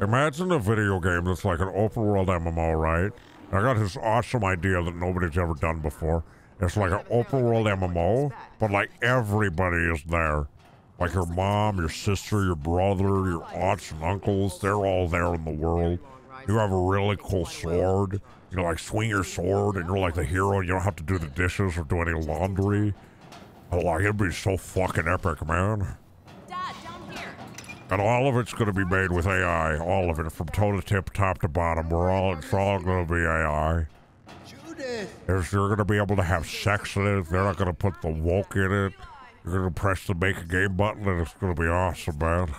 Imagine a video game that's like an open world MMO, right? I got this awesome idea that nobody's ever done before. It's like an open world MMO, but like everybody is there. Like your mom, your sister, your brother, your aunts and uncles, they're all there in the world. You have a really cool sword. You know, like swing your sword, and you're like the hero. And you don't have to do the dishes or do any laundry. Oh, like it'd be so fucking epic, man. Dad, down here. And all of it's going to be made with AI. All of it, from toe to tip, top to bottom. We're all, it's all going to be AI. There's, you're going to be able to have sex in it. They're not going to put the woke in it. You're to press the make a game button, and it's to be awesome, man.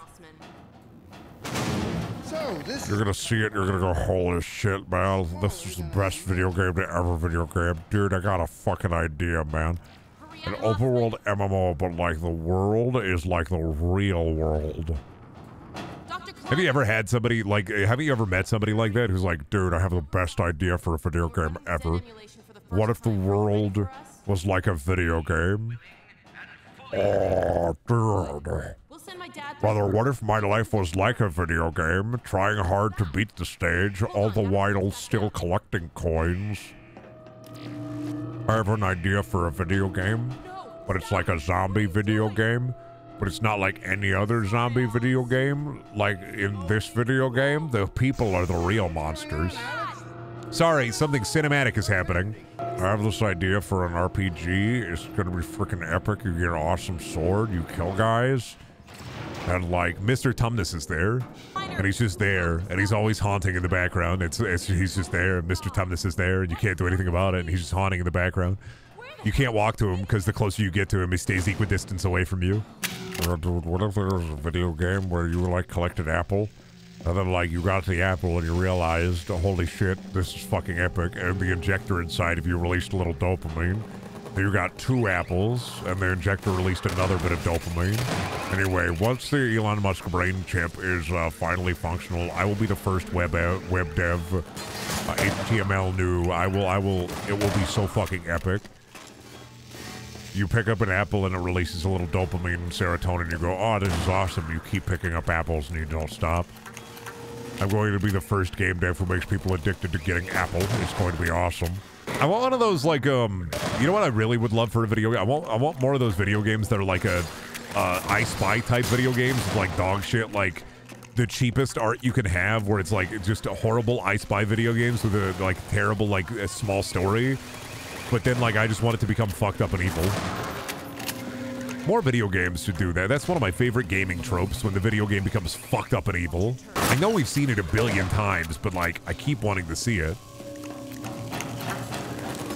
You're going to see it. You're to go, holy shit, man. This is the best video game to ever video game. Dude, I got a fucking idea, man. An open world MMO, but like the world is like the real world. Have you ever had somebody like? Have you ever met somebody like that who's like, dude, I have the best idea for a video game ever. What if the world was like a video game? Oh, dude. We'll send my dad. Brother, what if my life was like a video game, trying hard to beat the stage, all the while still collecting coins? I have an idea for a video game, but it's like a zombie video game, but it's not like any other zombie video game. Like in this video game, the people are the real monsters. Sorry, something cinematic is happening. I have this idea for an RPG. It's gonna be freaking epic. You get an awesome sword, you kill guys. And like Mr. Tumnus is there, and he's just there, and he's always haunting in the background. It's, it's he's just there. Mr. Tumnus is there, and you can't do anything about it. And he's just haunting in the background. You can't walk to him because the closer you get to him, he stays equidistance away from you. Uh, what if there was a video game where you were like collected apple, and then like you got to the apple and you realized, holy shit, this is fucking epic, and the injector inside of you released a little dopamine. You got two apples, and the injector released another bit of dopamine. Anyway, once the Elon Musk brain chip is uh, finally functional, I will be the first web web dev, uh, HTML new. I will, I will. It will be so fucking epic. You pick up an apple and it releases a little dopamine and serotonin. You go, oh, this is awesome. You keep picking up apples and you don't stop. I'm going to be the first game dev who makes people addicted to getting apple. It's going to be awesome. I want one of those like um you know what I really would love for a video game? I want I want more of those video games that are like a uh I Spy type video games with like dog shit like the cheapest art you can have where it's like just horrible I Spy video games with a like terrible like a small story. But then like I just want it to become fucked up and evil. More video games should do that. That's one of my favorite gaming tropes when the video game becomes fucked up and evil. I know we've seen it a billion times, but like I keep wanting to see it.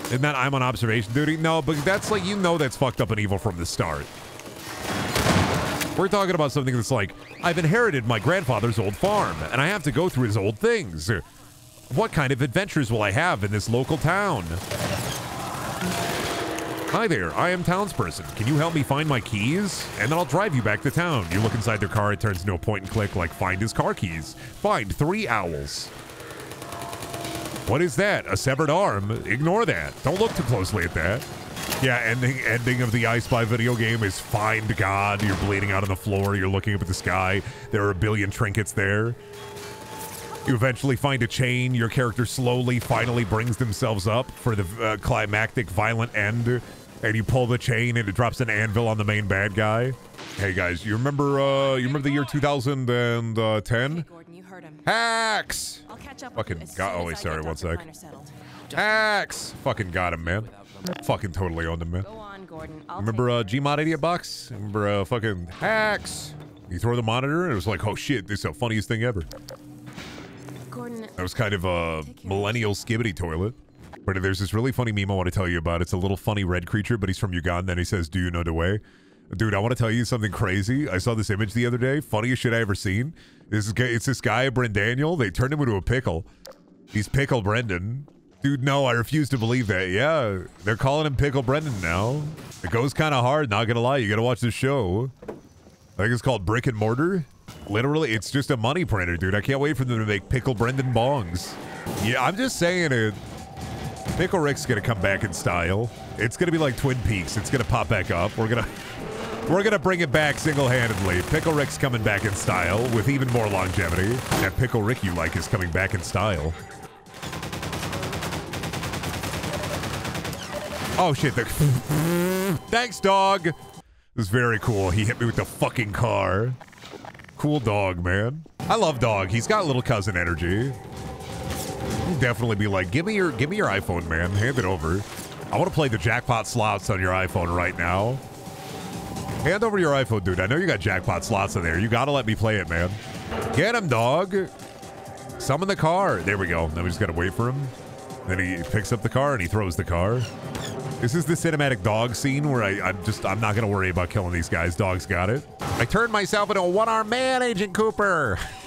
Isn't that I'm on observation duty? No, but that's like, you know that's fucked up and evil from the start. We're talking about something that's like, I've inherited my grandfather's old farm, and I have to go through his old things. What kind of adventures will I have in this local town? Hi there, I am townsperson. Can you help me find my keys? And then I'll drive you back to town. You look inside their car, it turns into a point and click like find his car keys. Find three owls. What is that? A severed arm? Ignore that. Don't look too closely at that. Yeah, ending ending of the I Spy video game is find God. You're bleeding out on the floor. You're looking up at the sky. There are a billion trinkets there. You eventually find a chain. Your character slowly, finally brings themselves up for the uh, climactic, violent end. And you pull the chain, and it drops an anvil on the main bad guy. Hey guys, you remember? Uh, you remember the year 2010? Gordon, you heard him. Hacks. I'll catch up Fucking got- oh, wait, sorry, one sec. Hacks. Fucking got him, man. Fucking totally owned him, man. Go on, Gordon. I'll Remember uh, Gmod Idiot Box? Remember uh, fucking hacks? You throw the monitor and it was like, oh shit, this is the funniest thing ever. Gordon, That was kind of a millennial skibidi toilet. But there's this really funny meme I want to tell you about. It's a little funny red creature, but he's from Uganda and he says, Do you know the way? Dude, I want to tell you something crazy. I saw this image the other day. Funniest shit I ever seen. This is it's this guy, Brendaniel. They turned him into a pickle. He's Pickle Brendan. Dude, no, I refuse to believe that. Yeah, they're calling him Pickle Brendan now. It goes kind of hard, not gonna lie. You gotta watch this show. I think it's called Brick and Mortar. Literally, it's just a money printer, dude. I can't wait for them to make Pickle Brendan bongs. Yeah, I'm just saying it. Pickle Rick's gonna come back in style. It's gonna be like Twin Peaks. It's gonna pop back up. We're gonna we're gonna bring it back single-handedly. Pickle Rick's coming back in style with even more longevity. That Pickle Rick you like is coming back in style. Oh shit! *laughs* Thanks, dog. This is very cool. He hit me with the fucking car. Cool dog, man. I love dog. He's got little cousin energy. Definitely be like, give me your give me your iPhone, man. Hand it over. I want to play the jackpot slots on your iPhone right now. Hand over your iPhone, dude. I know you got jackpot slots in there. You gotta let me play it, man. Get him, dog. Summon the car. There we go. Then we just gotta wait for him. Then he picks up the car and he throws the car. This is the cinematic dog scene where I, I'm just I'm not gonna worry about killing these guys. Dogs got it. I turned myself into a one-armed man, Agent Cooper. *laughs*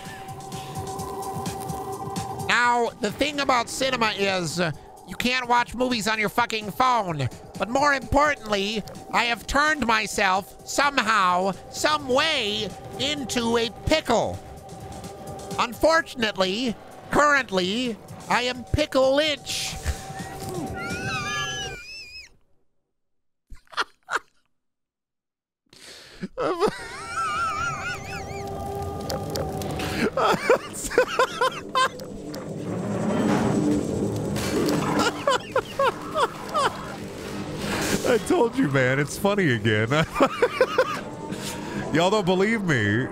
Now, the thing about cinema is uh, you can't watch movies on your fucking phone. But more importantly, I have turned myself somehow, some way, into a pickle. Unfortunately, currently, I am Pickle Lynch. *laughs* *laughs* I told you, man. It's funny again. *laughs* Y'all don't believe me.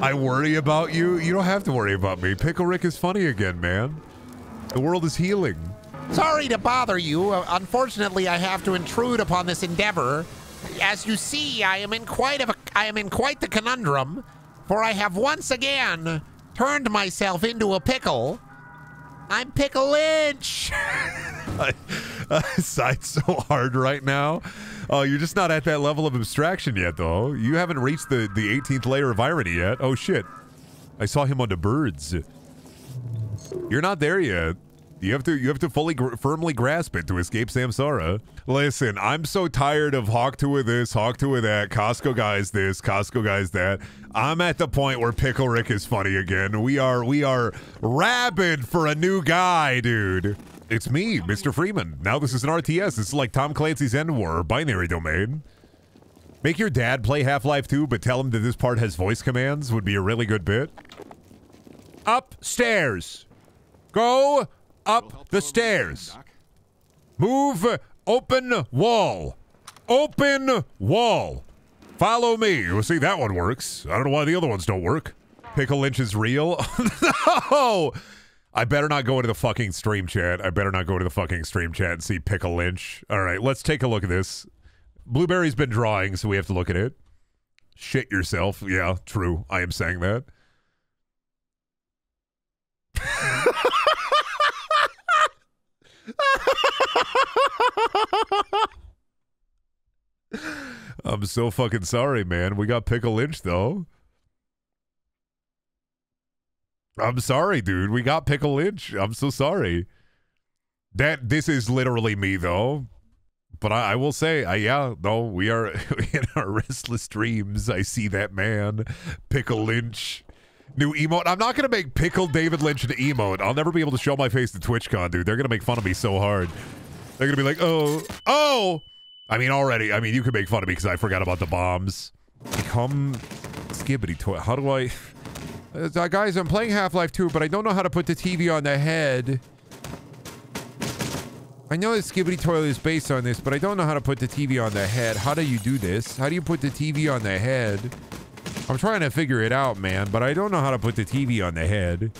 I worry about you. You don't have to worry about me. Pickle Rick is funny again, man. The world is healing. Sorry to bother you. Uh, unfortunately, I have to intrude upon this endeavor. As you see, I am in quite a, I am in quite the conundrum, for I have once again turned myself into a pickle. I'm Pickle Lynch. *laughs* I, *laughs* I sighed so hard right now. Oh, you're just not at that level of abstraction yet, though. You haven't reached the, the 18th layer of irony yet. Oh, shit. I saw him on the birds. You're not there yet. You have to you have to fully gr- firmly grasp it to escape Samsara. Listen, I'm so tired of Hawk Tuah with this, Hawk Tuah with that, Costco guys this, Costco guys that. I'm at the point where Pickle Rick is funny again. We are we are rabid for a new guy, dude. It's me, Mr. Freeman. Now this is an RTS. This is like Tom Clancy's End War, binary domain. Make your dad play Half-Life 2, but tell him that this part has voice commands would be a really good bit. Upstairs. Go up the stairs. Move open wall. Open wall. Follow me. Well, see, that one works. I don't know why the other ones don't work. Pickle Lynch is real. *laughs* no! I better not go into the fucking stream chat. I better not go into the fucking stream chat and see Pickle Lynch. All right, let's take a look at this. Blueberry's been drawing, so we have to look at it. Shit yourself. Yeah, true. I am saying that. *laughs* I'm so fucking sorry, man. We got Pickle Lynch though. I'm sorry, dude. We got Pickle Lynch. I'm so sorry. That this is literally me though. But I, I will say, I yeah, no, we are *laughs* in our restless dreams. I see that man, Pickle Lynch. New emote. I'm not gonna make Pickle David Lynch an emote. I'll never be able to show my face to TwitchCon, dude. They're gonna make fun of me so hard. They're gonna be like, oh, oh. I mean, already. I mean, you could make fun of me because I forgot about the bombs. Become skibidi toy. How do I? Uh, guys, I'm playing Half Life 2, but I don't know how to put the TV on the head. I know the Skibidi Toilet is based on this, but I don't know how to put the TV on the head. How do you do this? How do you put the TV on the head? I'm trying to figure it out, man, but I don't know how to put the TV on the head.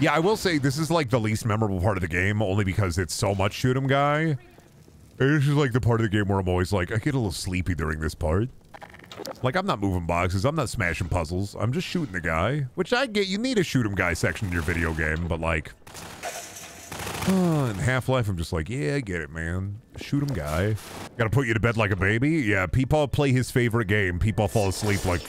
Yeah, I will say this is like the least memorable part of the game, only because it's so much shoot 'em guy. This is like the part of the game where I'm always like, I get a little sleepy during this part. Like, I'm not moving boxes, I'm not smashing puzzles, I'm just shooting the guy. Which I get, you need a shoot 'em guy section in your video game, but like... Uh, in Half-Life, I'm just like, yeah, I get it, man. Shoot 'em guy. Gotta put you to bed like a baby? Yeah, people play his favorite game. People fall asleep like...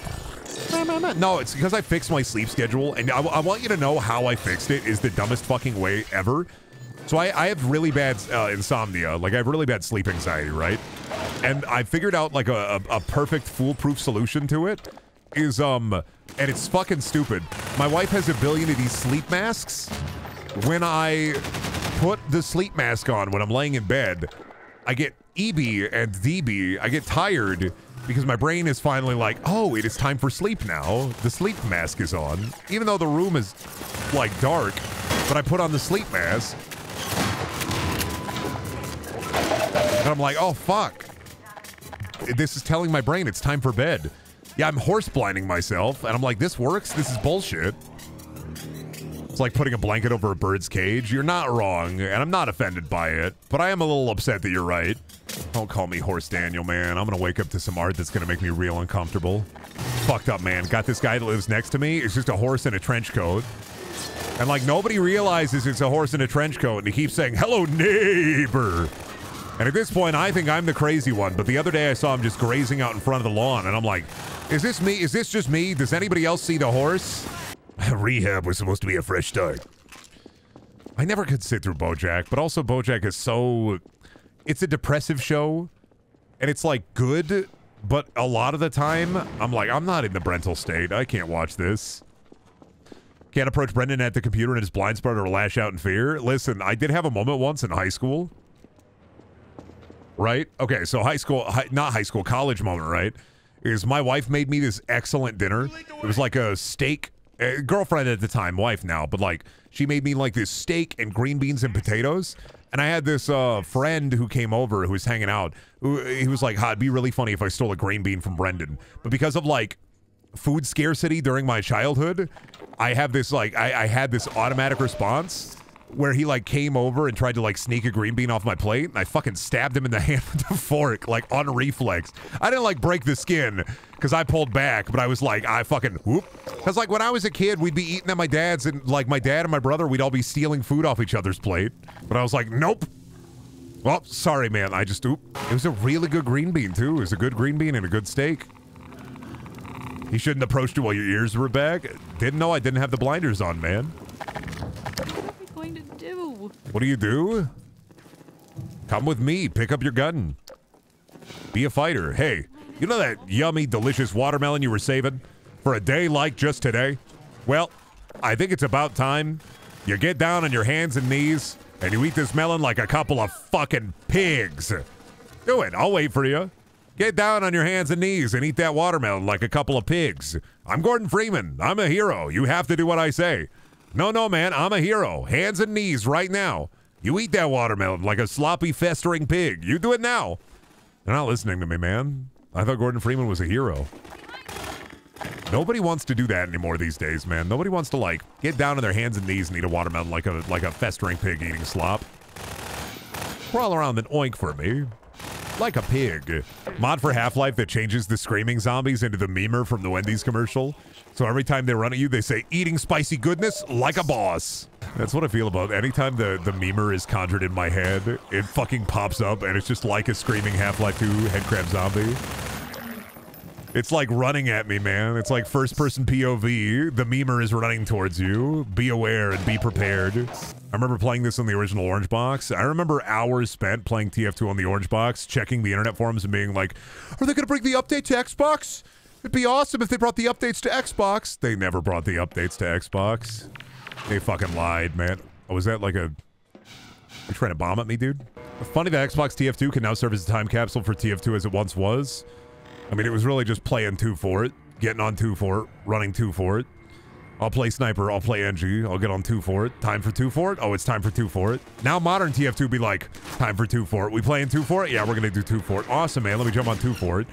No, it's because I fixed my sleep schedule, and I, I want you to know how I fixed it is the dumbest fucking way ever. So I, I have really bad uh, insomnia. Like, I have really bad sleep anxiety, right? And I figured out, like, a, a, a perfect foolproof solution to it is, um... And it's fucking stupid. My wife has a billion of these sleep masks. When I put the sleep mask on when I'm laying in bed, I get EB and DB. I get tired because my brain is finally like, oh, it is time for sleep now. The sleep mask is on. Even though the room is, like, dark, but I put on the sleep mask. And I'm like, oh, fuck. This is telling my brain it's time for bed. Yeah, I'm horse blinding myself, and I'm like, this works? This is bullshit. It's like putting a blanket over a bird's cage. You're not wrong, and I'm not offended by it, but I am a little upset that you're right. Don't call me Horse Daniel, man. I'm gonna wake up to some art that's gonna make me real uncomfortable. Fucked up, man. Got this guy that lives next to me. It's just a horse in a trench coat. And like nobody realizes it's a horse in a trench coat, and he keeps saying, hello, neighbor. And at this point, I think I'm the crazy one. But the other day, I saw him just grazing out in front of the lawn, and I'm like, "Is this me? Is this just me? Does anybody else see the horse?" *laughs* Rehab was supposed to be a fresh start. I never could sit through BoJack, but also BoJack is so. It's a depressive show, and it's like good, but a lot of the time, I'm like, I'm not in the Brental state. I can't watch this. Can't approach Brendan at the computer in his blind spot or lash out in fear. Listen, I did have a moment once in high school right? Okay, so high school, high, not high school, college moment, right? Is my wife made me this excellent dinner. It was like a steak, uh, girlfriend at the time, wife now, but like she made me like this steak and green beans and potatoes. And I had this uh, friend who came over who was hanging out. Who, he was like, "Ha, it'd be really funny if I stole a green bean from Brendan." But because of like food scarcity during my childhood, I have this like I, I had this automatic response where he like came over and tried to like sneak a green bean off my plate and I fucking stabbed him in the *laughs* hand with a fork like on reflex. I didn't like break the skin because I pulled back, but I was like, I fucking whoop. Because like when I was a kid, we'd be eating at my dad's and like my dad and my brother, we'd all be stealing food off each other's plate. But I was like, nope. Well, sorry, man. I just oop. It was a really good green bean too. It was a good green bean and a good steak. He shouldn't approach you while your ears were back. Didn't know I didn't have the blinders on, man. What are we going to do? What do you do? Come with me. Pick up your gun. Be a fighter. Hey, you know that yummy, delicious watermelon you were saving for a day like just today? Well, I think it's about time you get down on your hands and knees and you eat this melon like a couple of fucking pigs. Do it. I'll wait for you. Get down on your hands and knees and eat that watermelon like a couple of pigs. I'm Gordon Freeman. I'm a hero. You have to do what I say. No, no, man. I'm a hero. Hands and knees right now. You eat that watermelon like a sloppy, festering pig. You do it now. They're not listening to me, man. I thought Gordon Freeman was a hero. Nobody wants to do that anymore these days, man. Nobody wants to like get down on their hands and knees and eat a watermelon like a like a festering pig eating slop. Crawl around and oink for me. Like a pig. Mod for Half-Life that changes the screaming zombies into the memer from the Wendy's commercial. So every time they run at you, they say, eating spicy goodness like a boss. That's what I feel about anytime the, the memer is conjured in my head, it fucking pops up and it's just like a screaming Half-Life 2 headcrab zombie. It's like running at me, man. It's like first person POV. The memer is running towards you. Be aware and be prepared. I remember playing this on the original Orange Box. I remember hours spent playing TF2 on the Orange Box, checking the internet forums and being like, are they going to bring the update to Xbox? It'd be awesome if they brought the updates to Xbox. They never brought the updates to Xbox. They fucking lied, man. Oh, was that like a... You trying to bomb at me, dude? Funny that Xbox TF2 can now serve as a time capsule for TF2 as it once was. I mean, it was really just playing 2Fort, getting on 2Fort, running 2Fort. I'll play Sniper, I'll play NG, I'll get on 2Fort. Time for 2 for it? Oh, it's time for 2Fort. Now modern TF2 be like, time for 2Fort. We playing 2Fort? Yeah, we're gonna do 2Fort. Awesome, man. Let me jump on 2Fort.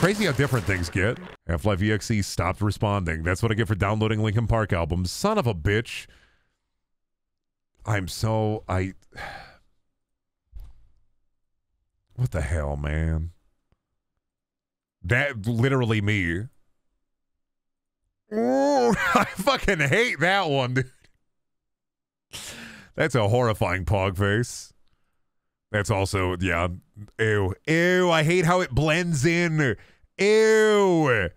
Crazy how different things get. Half-Life EXE stopped responding. That's what I get for downloading Linkin Park albums. Son of a bitch. I'm so... I... What the hell, man? That literally me. Ooh, *laughs* I fucking hate that one, dude. That's a horrifying pog face. That's also, yeah. Ew. Ew, I hate how it blends in. Ew.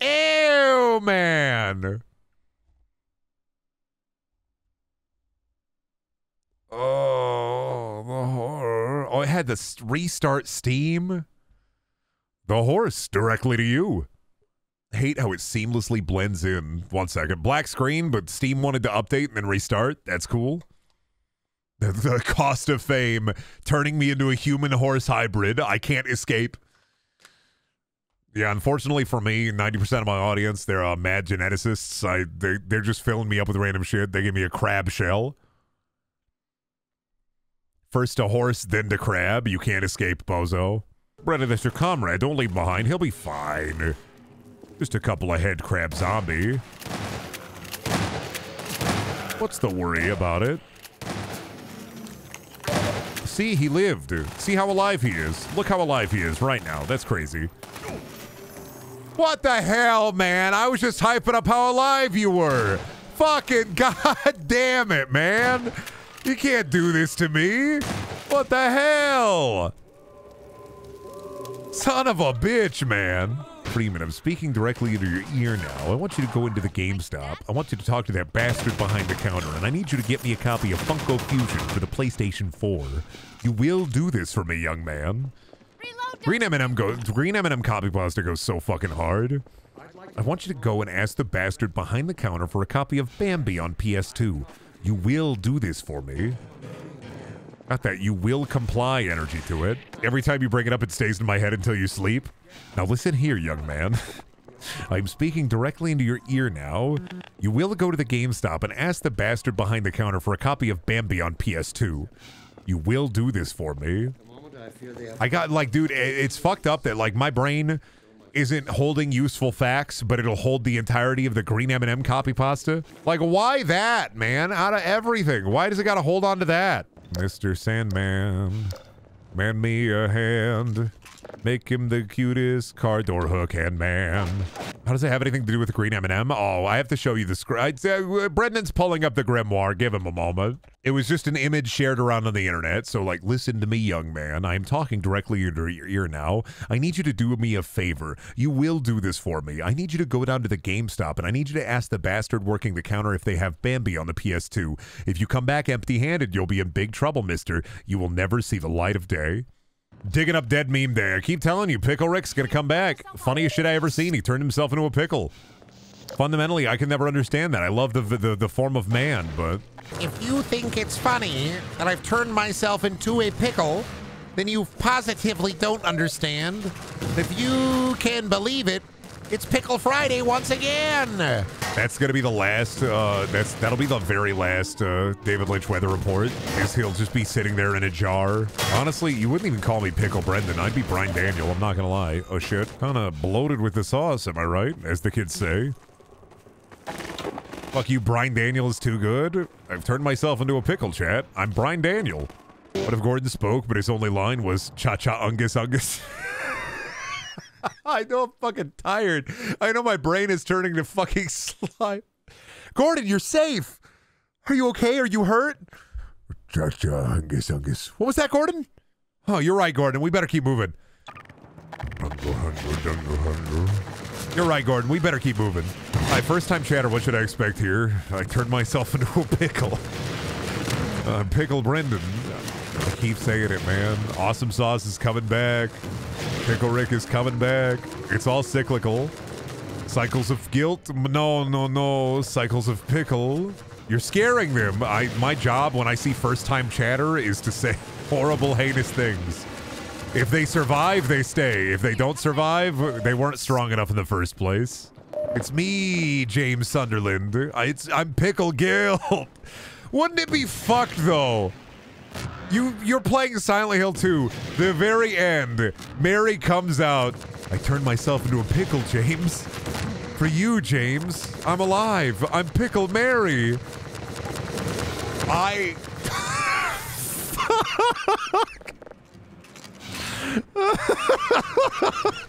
Ew, man. Oh, the horror. Oh, it had to restart Steam. The horse directly to you. Hate how it seamlessly blends in. One second. Black screen, but Steam wanted to update and then restart. That's cool. The, the cost of fame turning me into a human horse hybrid. I can't escape. Yeah, unfortunately for me, 90% of my audience, they're uh, mad geneticists. I they, they're just filling me up with random shit. They give me a crab shell. First a horse, then to crab. You can't escape, bozo. Brennan, that's your comrade. Don't leave him behind. He'll be fine. Just a couple of head crab zombie. What's the worry about it? See, he lived. See how alive he is. Look how alive he is right now. That's crazy. What the hell, man? I was just hyping up how alive you were. Fucking *laughs* god damn it, man. You can't do this to me. What the hell? Son of a bitch, man. Freeman, I'm speaking directly into your ear now. I want you to go into the GameStop. I want you to talk to that bastard behind the counter, and I need you to get me a copy of Funko Fusion for the PlayStation 4. You will do this for me, young man. Green M&M goes. Green M&M copy pasta goes so fucking hard. I want you to go and ask the bastard behind the counter for a copy of Bambi on PS2. You will do this for me. That you will comply energy to it. Every time you bring it up, it stays in my head until you sleep. Now listen here, young man. *laughs* I'm speaking directly into your ear now. You will go to the GameStop and ask the bastard behind the counter for a copy of Bambi on PS2. You will do this for me. I got like, dude, it's fucked up that like my brain isn't holding useful facts, but it'll hold the entirety of the green M&M copy pasta. Like, why that, man? Out of everything, why does it got to hold on to that? Mr. Sandman, man me a hand. Make him the cutest car door hook hand man. How does it have anything to do with green M&M? Oh, I have to show you the script. Uh, Brendan's pulling up the grimoire. Give him a moment. It was just an image shared around on the internet. So, like, listen to me, young man. I am talking directly into your ear now. I need you to do me a favor. You will do this for me. I need you to go down to the GameStop and I need you to ask the bastard working the counter if they have Bambi on the PS2. If you come back empty-handed, you'll be in big trouble, mister. You will never see the light of day. Digging up dead meme day. I keep telling you, Pickle Rick's gonna come back. Funniest shit I ever seen. He turned himself into a pickle. Fundamentally, I can never understand that. I love the the, the form of man, but If you think it's funny that I've turned myself into a pickle, then you positively don't understand. If you can believe it, it's Pickle Friday once again. that's gonna be the last. Uh, that's that'll be the very last uh, David Lynch weather report. Is he'll just be sitting there in a jar. Honestly, you wouldn't even call me Pickle Brendan. I'd be Brian Daniel. I'm not gonna lie. Oh shit, kind of bloated with the sauce. Am I right? As the kids say. Fuck you, Brian Daniel is too good. I've turned myself into a pickle, chat. I'm Brian Daniel. What if Gordon spoke, but his only line was "cha cha ungus ungus"? *laughs* *laughs* I know I'm fucking tired. I know my brain is turning to fucking *laughs* slime. Gordon, you're safe. Are you okay? Are you hurt? Cha cha ungus uh, ungus. Uh, what was that, Gordon? Oh, you're right, Gordon. We better keep moving. You're right, Gordon. We better keep moving. Hi, first time chatter. What should I expect here? I turned myself *laughs* into a pickle. Uh, I'm Pickle Brendan. I keep saying it, man. Awesome Sauce is coming back. Pickle Rick is coming back. It's all cyclical. Cycles of guilt? No, no, no. Cycles of pickle. You're scaring them. I my job when I see first time chatter is to say *laughs* horrible, heinous things. If they survive, they stay. If they don't survive, they weren't strong enough in the first place. It's me, James Sunderland. I, it's, I'm Pickle Gill. *laughs* Wouldn't it be fucked though? You you're playing Silent Hill 2. The very end, Mary comes out. I turned myself into a pickle, James. For you, James. I'm alive. I'm Pickle Mary. I *laughs*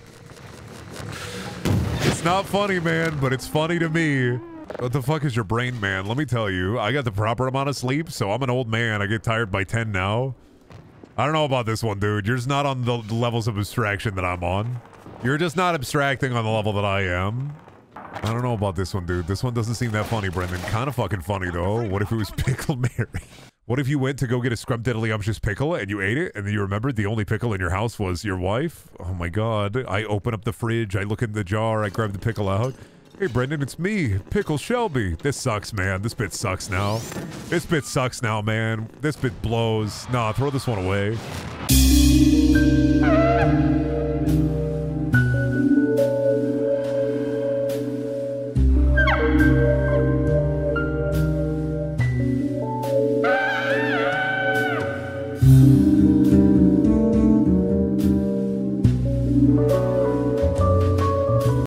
It's not funny, man, but it's funny to me. What the fuck is your brain, man? Let me tell you, I got the proper amount of sleep, so I'm an old man. I get tired by 10 now. I don't know about this one, dude. You're just not on the levels of abstraction that I'm on. You're just not abstracting on the level that I am. I don't know about this one, dude. This one doesn't seem that funny, Brendan. Kind of fucking funny, though. What if it was *laughs* Pickle Mary? What if you went to go get a scrumptiddlyumptious pickle and you ate it and then you remembered the only pickle in your house was your wife? Oh my god. I open up the fridge, I look in the jar, I grab the pickle out. Hey, Brendan, it's me, Pickle Shelby. This sucks, man. This bit sucks now. This bit sucks now, man. This bit blows. Nah, throw this one away. *laughs*